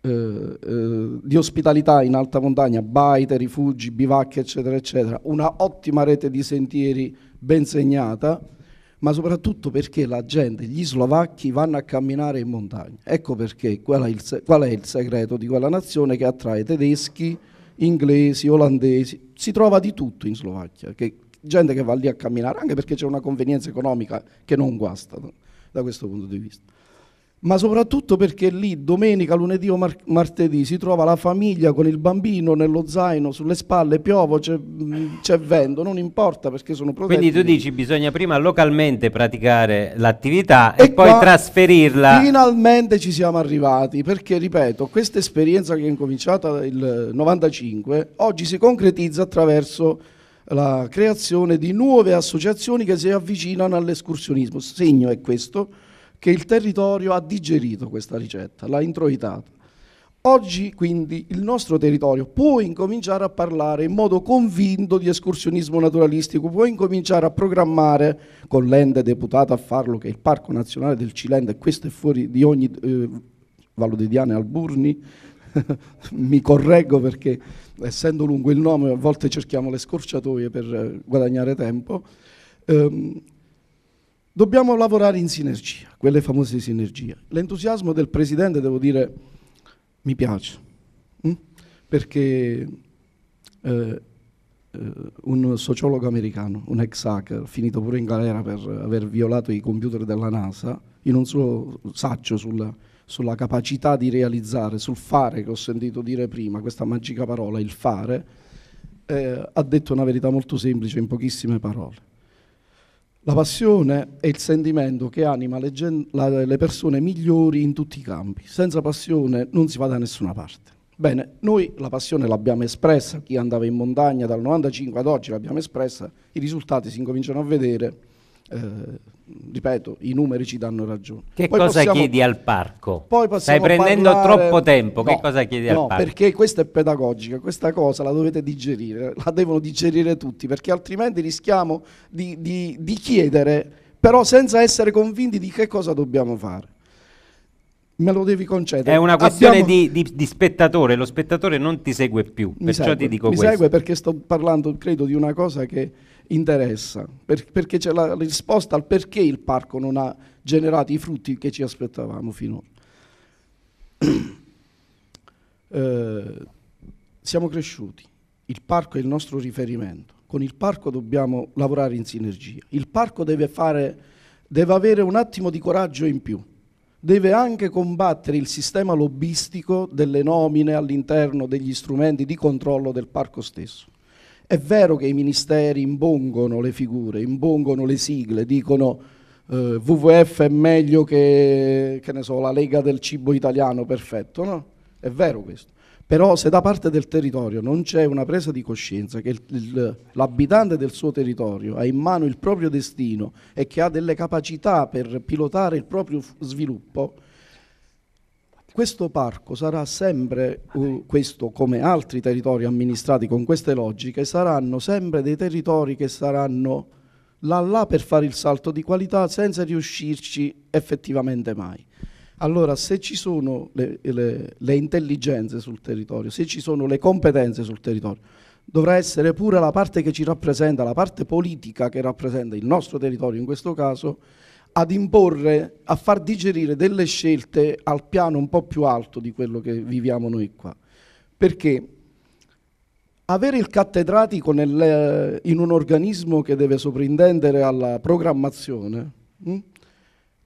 eh, eh, di ospitalità in alta montagna, baite, rifugi, bivacche, eccetera, eccetera, una ottima rete di sentieri ben segnata, ma soprattutto perché la gente, gli slovacchi, vanno a camminare in montagna. Ecco perché qual è il, qual è il segreto di quella nazione che attrae tedeschi, inglesi, olandesi, si trova di tutto in Slovacchia, che, gente che va lì a camminare, anche perché c'è una convenienza economica che non guasta da questo punto di vista ma soprattutto perché lì domenica, lunedì o mar- martedì si trova la famiglia con il bambino nello zaino sulle spalle, piove, c'è, vento, non importa perché sono protetti. Quindi tu dici bisogna prima localmente praticare l'attività e, E poi trasferirla. Finalmente ci siamo arrivati perché, ripeto, questa esperienza che è incominciata nel 95 oggi si concretizza attraverso la creazione di nuove associazioni che si avvicinano all'escursionismo. Segno è questo che il territorio ha digerito questa ricetta, l'ha introitata. Oggi quindi il nostro territorio può incominciare a parlare in modo convinto di escursionismo naturalistico, può incominciare a programmare con l'ente deputato a farlo che è il Parco Nazionale del Cilento e questo è fuori di ogni eh, Vallo di Diane Alburni, mi correggo perché essendo lungo il nome a volte cerchiamo le scorciatoie per eh, guadagnare tempo. Ehm, Dobbiamo lavorare in sinergia, quelle famose sinergie. L'entusiasmo del Presidente, devo dire, mi piace, hm? perché eh, eh, un sociologo americano, un ex hacker, finito pure in galera per aver violato i computer della NASA, in un suo saggio sulla, sulla capacità di realizzare, sul fare che ho sentito dire prima, questa magica parola, il fare, eh, ha detto una verità molto semplice in pochissime parole. La passione è il sentimento che anima le, gen- la- le persone migliori in tutti i campi. Senza passione non si va da nessuna parte. Bene, noi la passione l'abbiamo espressa, chi andava in montagna dal 95 ad oggi l'abbiamo espressa, i risultati si incominciano a vedere, eh, ripeto, i numeri ci danno ragione. Che Poi cosa possiamo- chiedi al parco? Stai prendendo parlare- troppo tempo, che No, cosa chiedi no, al parco? perché questa è pedagogica, questa cosa la dovete digerire, la devono digerire tutti, perché altrimenti rischiamo di, di- di chiedere, però senza essere convinti di che cosa dobbiamo fare. Me lo devi concedere. È una questione Abbiamo- di, di- di spettatore, lo spettatore non ti segue più, Mi perciò segue, ti dico mi questo. segue perché sto parlando, credo, di una cosa che interessa, per- perché c'è la risposta al perché il parco non ha generato i frutti che ci aspettavamo finora. Eh, siamo cresciuti, il parco è il nostro riferimento, con il parco dobbiamo lavorare in sinergia, il parco deve, fare, deve avere un attimo di coraggio in più, deve anche combattere il sistema lobbistico delle nomine all'interno degli strumenti di controllo del parco stesso. È vero che i ministeri impongono le figure, impongono le sigle, dicono eh, WWF è meglio che, che so, la Lega del Cibo Italiano, perfetto, no? È vero questo. Però se da parte del territorio non c'è una presa di coscienza che l'abitante del suo territorio ha in mano il proprio destino e che ha delle capacità per pilotare il proprio sviluppo, questo parco sarà sempre, uh, questo come altri territori amministrati con queste logiche, saranno sempre dei territori che saranno là là per fare il salto di qualità senza riuscirci effettivamente mai. Allora, se ci sono le, le- le intelligenze sul territorio, se ci sono le competenze sul territorio, dovrà essere pure la parte che ci rappresenta, la parte politica che rappresenta il nostro territorio in questo caso, ad imporre, a far digerire delle scelte al piano un po' più alto di quello che viviamo noi qua. Perché avere il cattedratico nel- in un organismo che deve sovrintendere alla programmazione, mh?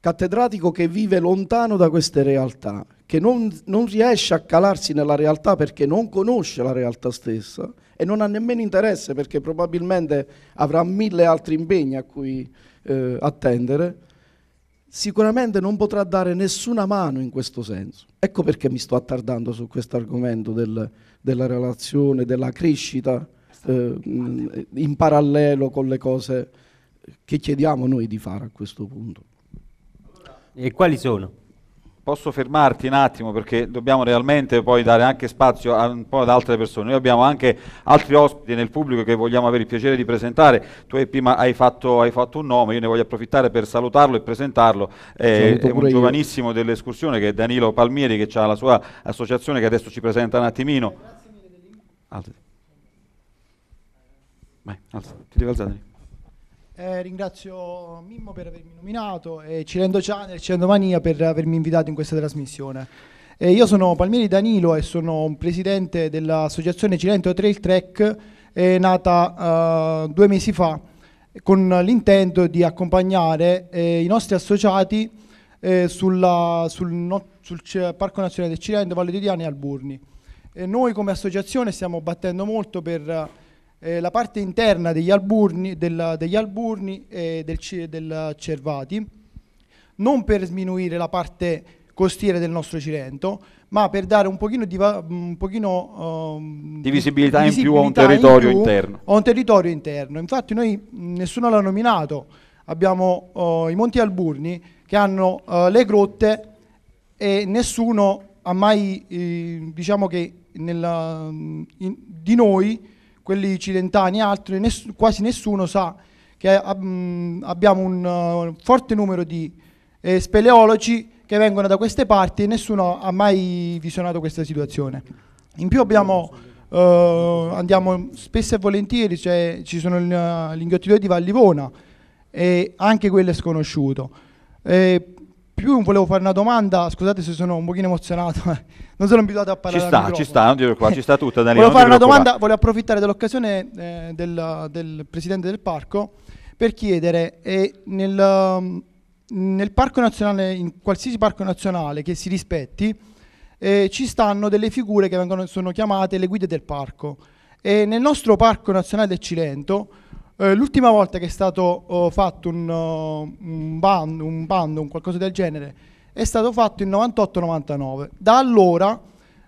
cattedratico che vive lontano da queste realtà, che non, non riesce a calarsi nella realtà perché non conosce la realtà stessa e non ha nemmeno interesse perché probabilmente avrà mille altri impegni a cui eh, attendere, sicuramente non potrà dare nessuna mano in questo senso. Ecco perché mi sto attardando su questo argomento del- della relazione, della crescita eh, in parallelo con le cose che chiediamo noi di fare a questo punto. E quali sono? Posso fermarti un attimo perché dobbiamo realmente poi dare anche spazio a un po' ad altre persone. Noi abbiamo anche altri ospiti nel pubblico che vogliamo avere il piacere di presentare. Tu hai prima hai fatto, hai fatto un nome, io ne voglio approfittare per salutarlo e presentarlo. Eh, è un pure io. giovanissimo dell'escursione che è Danilo Palmieri che ha la sua associazione che adesso ci presenta un attimino. Alzati. Vai, alzati. Ti devi alzare. Eh, ringrazio Mimmo per avermi nominato e Cilendo Channel Cilendo Mania per avermi invitato in questa trasmissione. Eh, io sono Palmieri Danilo e sono un presidente dell'associazione Cilento Trail Trek, è nata eh, due mesi fa con l'intento di accompagnare eh, i nostri associati eh, sulla, sul, no, sul Parco Nazionale del Cilento, Valle di Diana e Alburni. Noi come associazione stiamo battendo molto per eh, la parte interna degli alburni, del, degli alburni e del, del Cervati, non per sminuire la parte costiera del nostro Cilento, ma per dare un pochino di, un pochino, um, di visibilità, di in più a un territorio in interno. A un territorio interno. Infatti noi nessuno l'ha nominato, abbiamo uh, i Monti Alburni che hanno uh, le grotte e nessuno ha mai, eh, diciamo che nella, in, di noi, quelli cilentani e altri, ness quasi nessuno sa che um, abbiamo un uh, forte numero di eh, speleologi che vengono da queste parti e nessuno ha mai visionato questa situazione. In più abbiamo, uh, andiamo spesso e volentieri, cioè, ci sono l'inghiottitoio di Vallivona e anche quello è sconosciuto. E più volevo fare una domanda, scusate se sono un pochino emozionato, non sono abituato a parlare. Ci sta, ci sta, non dire qua, ci sta tutta. volevo fare una domanda, volevo approfittare dell'occasione eh, del, del, presidente del parco per chiedere, eh, nel, nel parco nazionale, in qualsiasi parco nazionale che si rispetti, eh, ci stanno delle figure che vengono, sono chiamate le guide del parco. E nel nostro parco nazionale del Cilento eh, l'ultima volta che è stato oh, fatto un, uh, un, bando, un bando, un qualcosa del genere, è stato fatto in 98-99. Da allora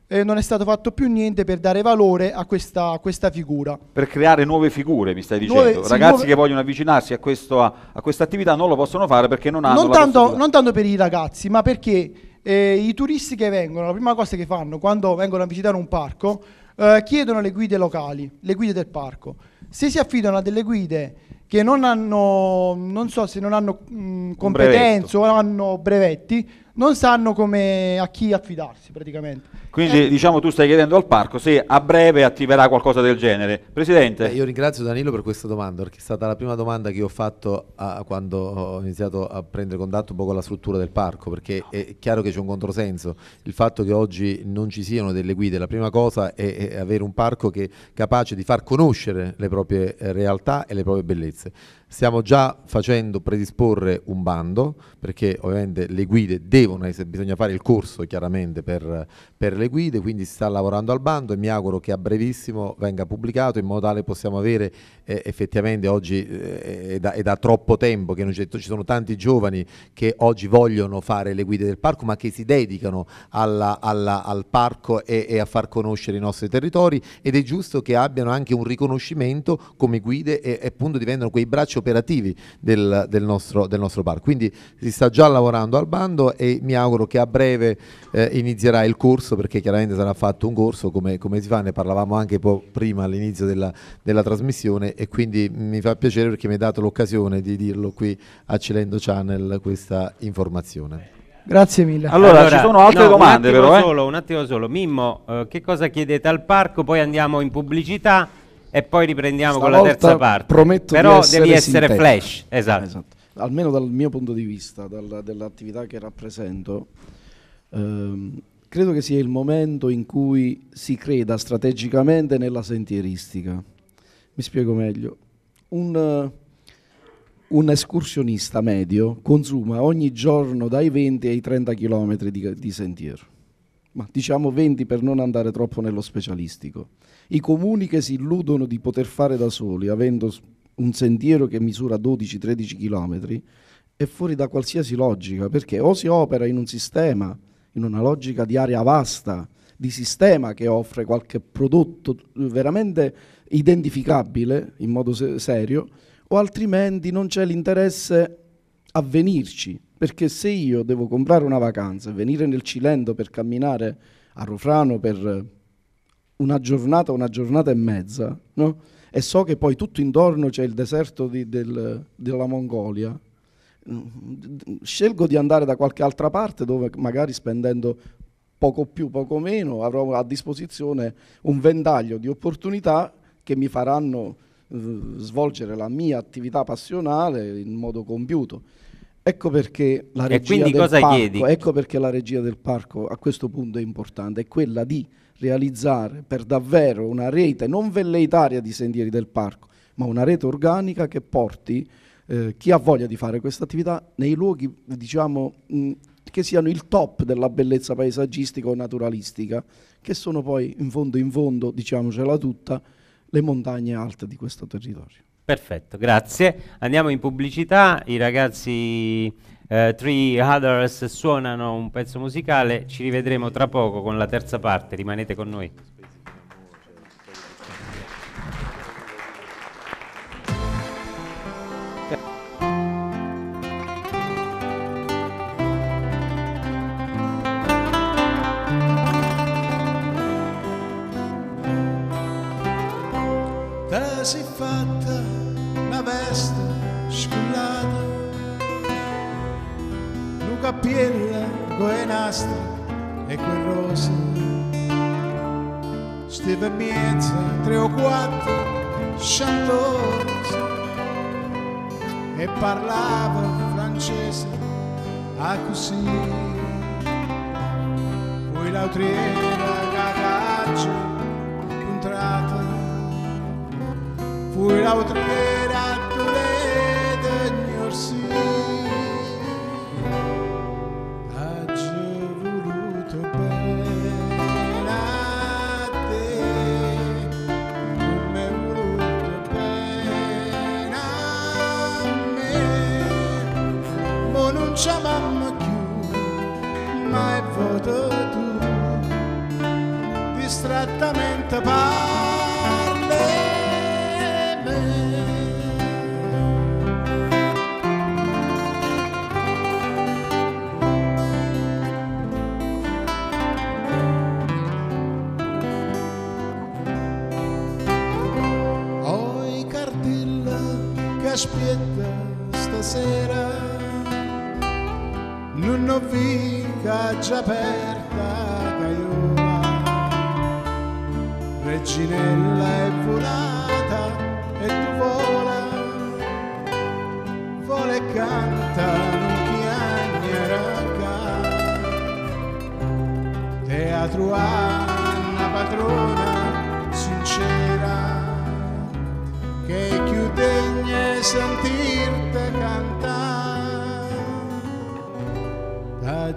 eh, non è stato fatto più niente per dare valore a questa, a questa figura. Per creare nuove figure, mi stai dicendo. Nuove, Ragazzi nuove... che vogliono avvicinarsi a, questo, a, a questa attività non lo possono fare perché non hanno non tanto, non tanto per i ragazzi, ma perché eh, i turisti che vengono, la prima cosa che fanno quando vengono a visitare un parco, eh, chiedono le guide locali, le guide del parco se si affidano a delle guide che non hanno, non so se non hanno mh, competenze o hanno brevetti, non sanno come a chi affidarsi praticamente. Quindi eh. diciamo tu stai chiedendo al parco se a breve attiverà qualcosa del genere. Presidente. Beh, io ringrazio Danilo per questa domanda perché è stata la prima domanda che ho fatto a, quando ho iniziato a prendere contatto un po' con la struttura del parco perché è chiaro che c'è un controsenso. Il fatto che oggi non ci siano delle guide, la prima cosa è, è avere un parco che è capace di far conoscere le proprie eh, realtà e le proprie bellezze. Stiamo già facendo predisporre un bando perché ovviamente le guide devono essere, bisogna fare il corso chiaramente per, per, le guide, quindi si sta lavorando al bando e mi auguro che a brevissimo venga pubblicato in modo tale possiamo avere eh, effettivamente oggi eh, è, da, è, da, troppo tempo che ci sono tanti giovani che oggi vogliono fare le guide del parco ma che si dedicano alla, alla, al parco e, e, a far conoscere i nostri territori ed è giusto che abbiano anche un riconoscimento come guide e, appunto diventano quei bracci operativi del, del, nostro, del, nostro, parco. Quindi si sta già lavorando al bando e mi auguro che a breve eh, inizierà il corso perché chiaramente sarà fatto un corso come, come si fa, ne parlavamo anche prima all'inizio della, della, trasmissione e quindi mi fa piacere perché mi hai dato l'occasione di dirlo qui a Cilendo Channel questa informazione. Grazie mille. Allora, allora, ci sono altre no, domande, un però. Eh? Solo, un attimo solo. Mimmo, eh, che cosa chiedete al parco? Poi andiamo in pubblicità e poi riprendiamo Stavolta con la terza parte. Prometto Però di essere devi essere sintetico. flash, esatto. esatto. Almeno dal mio punto di vista, dal, dell'attività che rappresento, ehm, credo che sia il momento in cui si creda strategicamente nella sentieristica. Mi spiego meglio. Un, un escursionista medio consuma ogni giorno dai 20 ai 30 km di, di sentiero, ma diciamo 20 per non andare troppo nello specialistico. I comuni che si illudono di poter fare da soli, avendo un sentiero che misura 12-13 km, è fuori da qualsiasi logica, perché o si opera in un sistema, in una logica di area vasta, di sistema che offre qualche prodotto veramente identificabile in modo se serio, o altrimenti non c'è l'interesse a venirci, perché se io devo comprare una vacanza e venire nel Cilento per camminare a Rofrano per una giornata, una giornata e mezza, no? e so che poi tutto intorno c'è il deserto di, del, della Mongolia, scelgo di andare da qualche altra parte dove magari spendendo poco più, poco meno, avrò a disposizione un ventaglio di opportunità che mi faranno eh, svolgere la mia attività passionale in modo compiuto. Ecco perché la regia quindi del cosa parco, ecco perché la regia del parco a questo punto è importante, è quella di realizzare per davvero una rete non velleitaria di sentieri del parco, ma una rete organica che porti eh, chi ha voglia di fare questa attività nei luoghi, diciamo, mh, che siano il top della bellezza paesaggistica o naturalistica, che sono poi in fondo in fondo, diciamocela tutta, le montagne alte di questo territorio. Perfetto, grazie. Andiamo in pubblicità, i ragazzi eh, Three Others suonano un pezzo musicale, ci rivedremo tra poco con la terza parte, rimanete con noi. Si fatta veste scullata, con le nastri e quel rosa. Stive miezza, tre o quattro, sciantosa, e parlava francese a così. Poi l'autriera cagaccio, contratta Fui l'autriera Distrattamente parli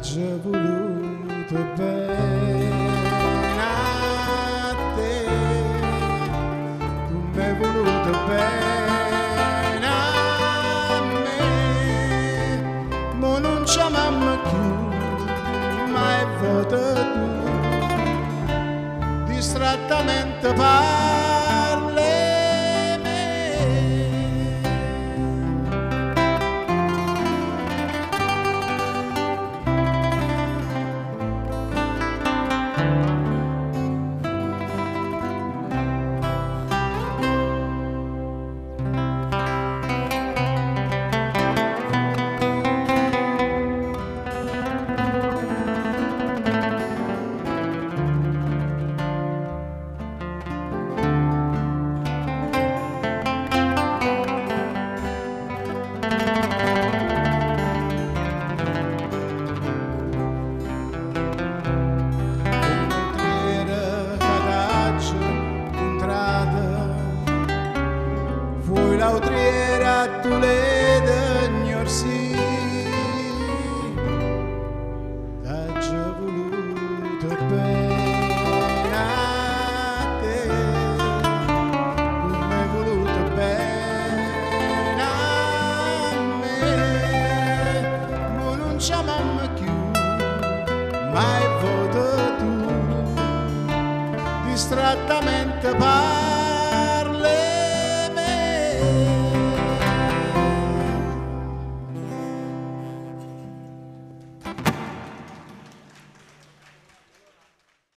già voluto bene a te. Tu mi hai voluto bene a me. Ma non ci mamma più mai voto tu. Distrattamente parli